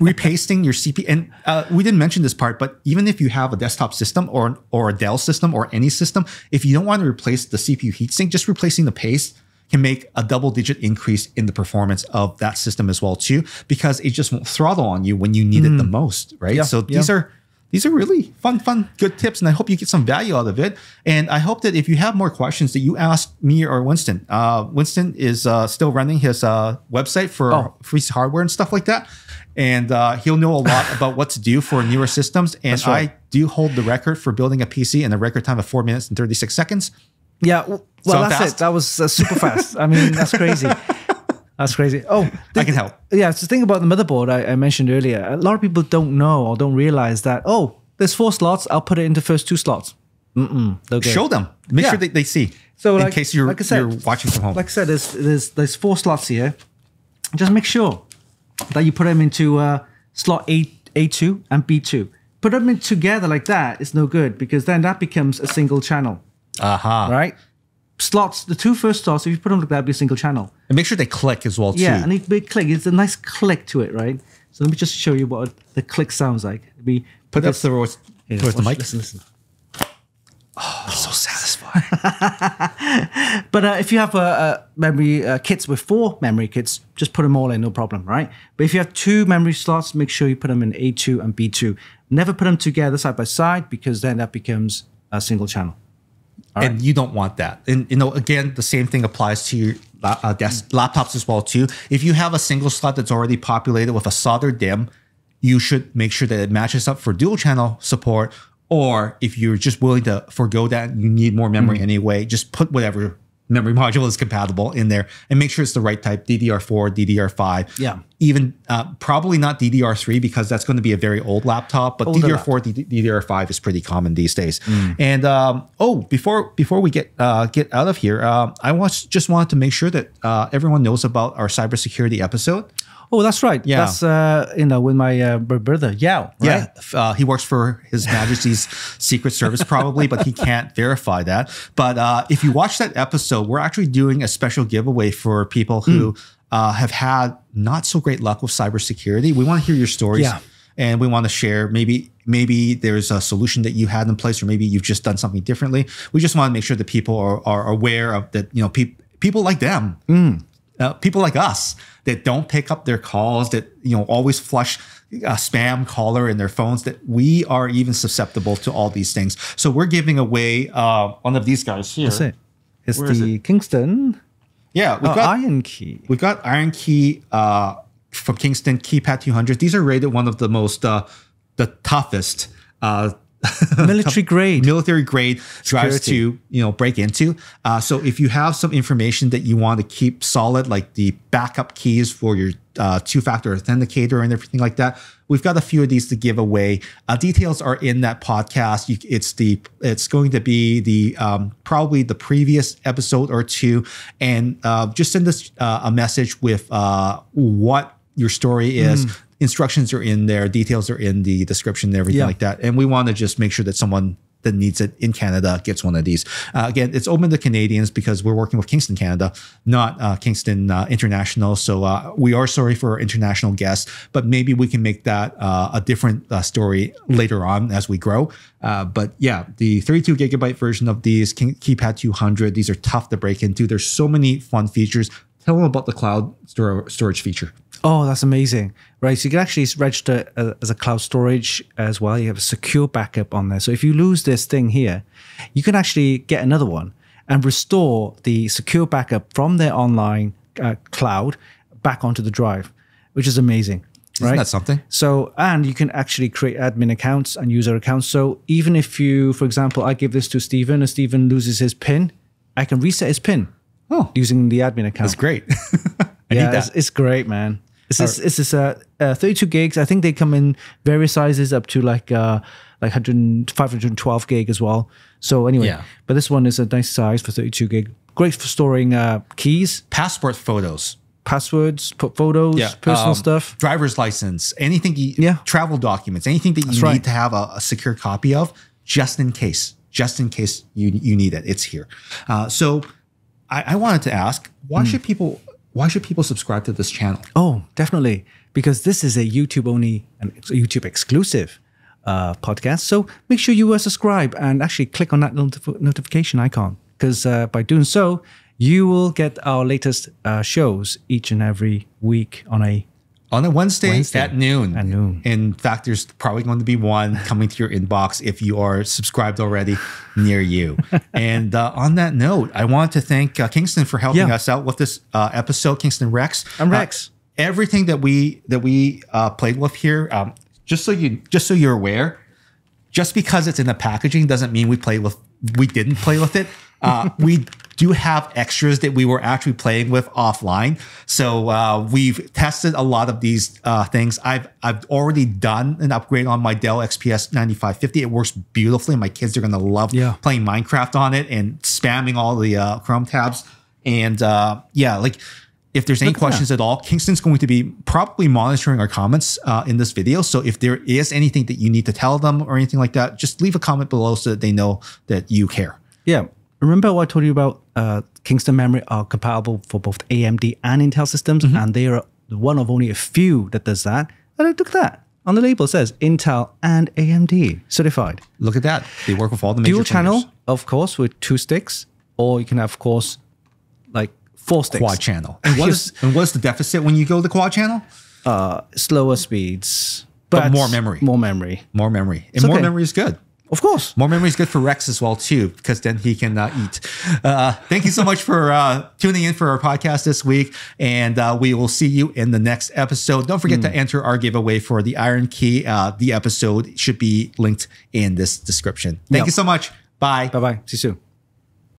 repasting your CPU. And uh, we didn't mention this part, but even if you have a desktop system or or a Dell system or any system, if you don't want to replace the CPU heatsink, just replacing the paste can make a double digit increase in the performance of that system as well too, because it just won't throttle on you when you need it the most, right? Yeah, so these yeah. are these are really fun, fun, good tips, and I hope you get some value out of it. And I hope that if you have more questions, that you ask me or Winston. Uh, Winston is uh, still running his uh, website for Oh. free hardware and stuff like that, and uh, he'll know a lot about what to do for newer systems. And right. I do hold the record for building a PC in a record time of four minutes and thirty six seconds. Yeah. w- So Well, that's fast? it. That was uh, super fast. I mean, that's crazy. That's crazy. Oh, I can help. yeah. So the thing about the motherboard I, I mentioned earlier, a lot of people don't know or don't realize that. Oh, there's four slots. I'll put it into first two slots. Mm-mm. Okay. Show them. Make Yeah. sure they, they see. So, in like- case you're like I said- you're watching from home. Like I said, there's there's there's four slots here. Just make sure that you put them into uh, slot A A two and B two. Put them in together like that. It's no good because then that becomes a single channel, Aha. right? Slots, the two first slots. If you put them like that, be a single channel. And make sure they click as well too. Yeah, and it click. It's a nice click to it, right? So let me just show you what the click sounds like. We Put up the towards, Here, towards the mic. Listen, listen. Oh, So satisfying. But uh, if you have uh, uh, memory uh, kits with four memory kits, just put them all in, no problem, right? But if you have two memory slots, make sure you put them in A2 and B2. Never put them together side by side because then that becomes a single channel. And you don't want that. And you know, again, the same thing applies to your uh, desk, laptops as well too. If you have a single slot that's already populated with a soldered DIMM, you should make sure that it matches up for dual channel support. Or if you're just willing to forego that, you need more memory anyway. Just put whatever memory module is compatible in there, and make sure it's the right type: DDR4, DDR5. Yeah. Even uh, probably not DDR3 because that's going to be a very old laptop. But Older DDR4 DDR4, DDR5 is pretty common these days. And um, oh, before before we get uh, get out of here, um, I was just wanted to make sure that uh, everyone knows about our cybersecurity episode. Oh, that's right. Yeah. That's, uh, you know, with my uh, brother, Yao, right? Yeah, uh, he works for His Majesty's Secret Service probably, but he can't verify that. But uh, if you watch that episode, we're actually doing a special giveaway for people who Hmm. uh, have had not so great luck with cybersecurity. We want to hear your stories. Yeah. And we want to share maybe maybe there's a solution that you had in place, or maybe you've just done something differently. We just want to make sure that people are, are aware of that. You know, peop people like them uh, people like us that don't pick up their calls, that you know always flush a spam caller in their phones, that we are even susceptible to all these things. So we're giving away uh, one of these guys here. That's it. It's Where is the Kingston Yeah, we've uh, got Iron Key. we've got IronKey uh, from Kingston Keypad 200. These are rated one of the most uh, the toughest. Military grade. military grade drives Security. to you know break into. Uh, so if you have some information that you want to keep solid, like the backup keys for your uh, two-factor authenticator and everything like that, we've got a few of these to give away. Uh, details are in that podcast. You, it's the it's going to be the um, probably the previous episode or two, and uh, just send us uh, a message with uh, what your story is. Instructions are in there, details are in the description and everything Yeah. like that. And we want to just make sure that someone that needs it in Canada gets one of these. Uh, again, it's open to Canadians because we're working with Kingston, Canada, not uh, Kingston uh, International. So uh, we are sorry for our international guests, but maybe we can make that uh, a different uh, story later on as we grow. Uh, but yeah, the 32 gigabyte version of these King- Keypad 200, these are tough to break into. There's so many fun features. Tell them about the cloud stor- storage feature. Oh, that's amazing. Right. So you can actually register uh, as a cloud storage as well. You have a secure backup on there. So if you lose this thing here, you can actually get another one and restore the secure backup from their online uh, cloud back onto the drive, which is amazing. Isn't right? that something? So, and you can actually create admin accounts and user accounts. So, even if you, for example, I give this to Stephen and Stephen loses his PIN, I can reset his PIN Oh, using the admin account. that's great. I yeah, need It's, it's great, man. This, it's this uh, uh, 32 gigs. I think they come in various sizes up to like uh, like 100, 512 gig as well. So anyway, Yeah. but this one is a nice size for 32 gig. Great for storing uh, keys, Passport photos. passwords, put photos, personal um, stuff. driver's license, anything, you, Yeah. travel documents, anything that you need right. to have a, a secure copy of, just in case, just in case you you need it, it's here. Uh, so, I, I wanted to ask, why Hmm. should people why should people subscribe to this channel? Oh, definitely. Because this is a YouTube only and YouTube exclusive uh, podcast. So make sure you uh, subscribe and actually click on that notif- notification icon. Because uh, by doing so, you will get our latest uh, shows each and every week on a. On a Wednesday, Wednesday at noon. at noon. In fact, there's probably going to be one coming to your inbox if you are subscribed already near you. and uh, on that note, I want to thank uh, Kingston for helping Yeah. us out with this uh, episode. Kingston Rex. I'm Uh, Rex. everything that we that we uh, played with here, um, just so you just so you're aware, just because it's in the packaging doesn't mean we played with we didn't play with it. Uh, we do have extras that we were actually playing with offline. So uh, we've tested a lot of these uh, things. I've I've already done an upgrade on my Dell XPS 9550. It works beautifully. My kids are gonna love Yeah. playing Minecraft on it and spamming all the uh, Chrome tabs. And uh, yeah, like if there's any Look questions at all, Kingston's going to be probably monitoring our comments uh, in this video. So if there is anything that you need to tell them or anything like that, just leave a comment below so that they know that you care. Yeah. Remember what I told you about uh, Kingston memory are compatible for both AMD and Intel systems, and they are one of only a few that does that. And look at that. On the label it says Intel and AMD certified. Look at that. They work with all the major Dual channel, players. of course, with two sticks, or you can have, of course, like four sticks. quad channel. And what is and what's the deficit when you go to quad channel? uh, slower speeds, But more memory. More memory, More memory. And more okay. memory is good. Of course. More memory is good for Rex as well too, because then he can uh, eat. Uh, thank you so much for uh, tuning in for our podcast this week, and uh, we will see you in the next episode. Don't forget to enter our giveaway for the IronKey. Uh, the episode should be linked in this description. Thank Yep. you so much. Bye. Bye bye. See you soon.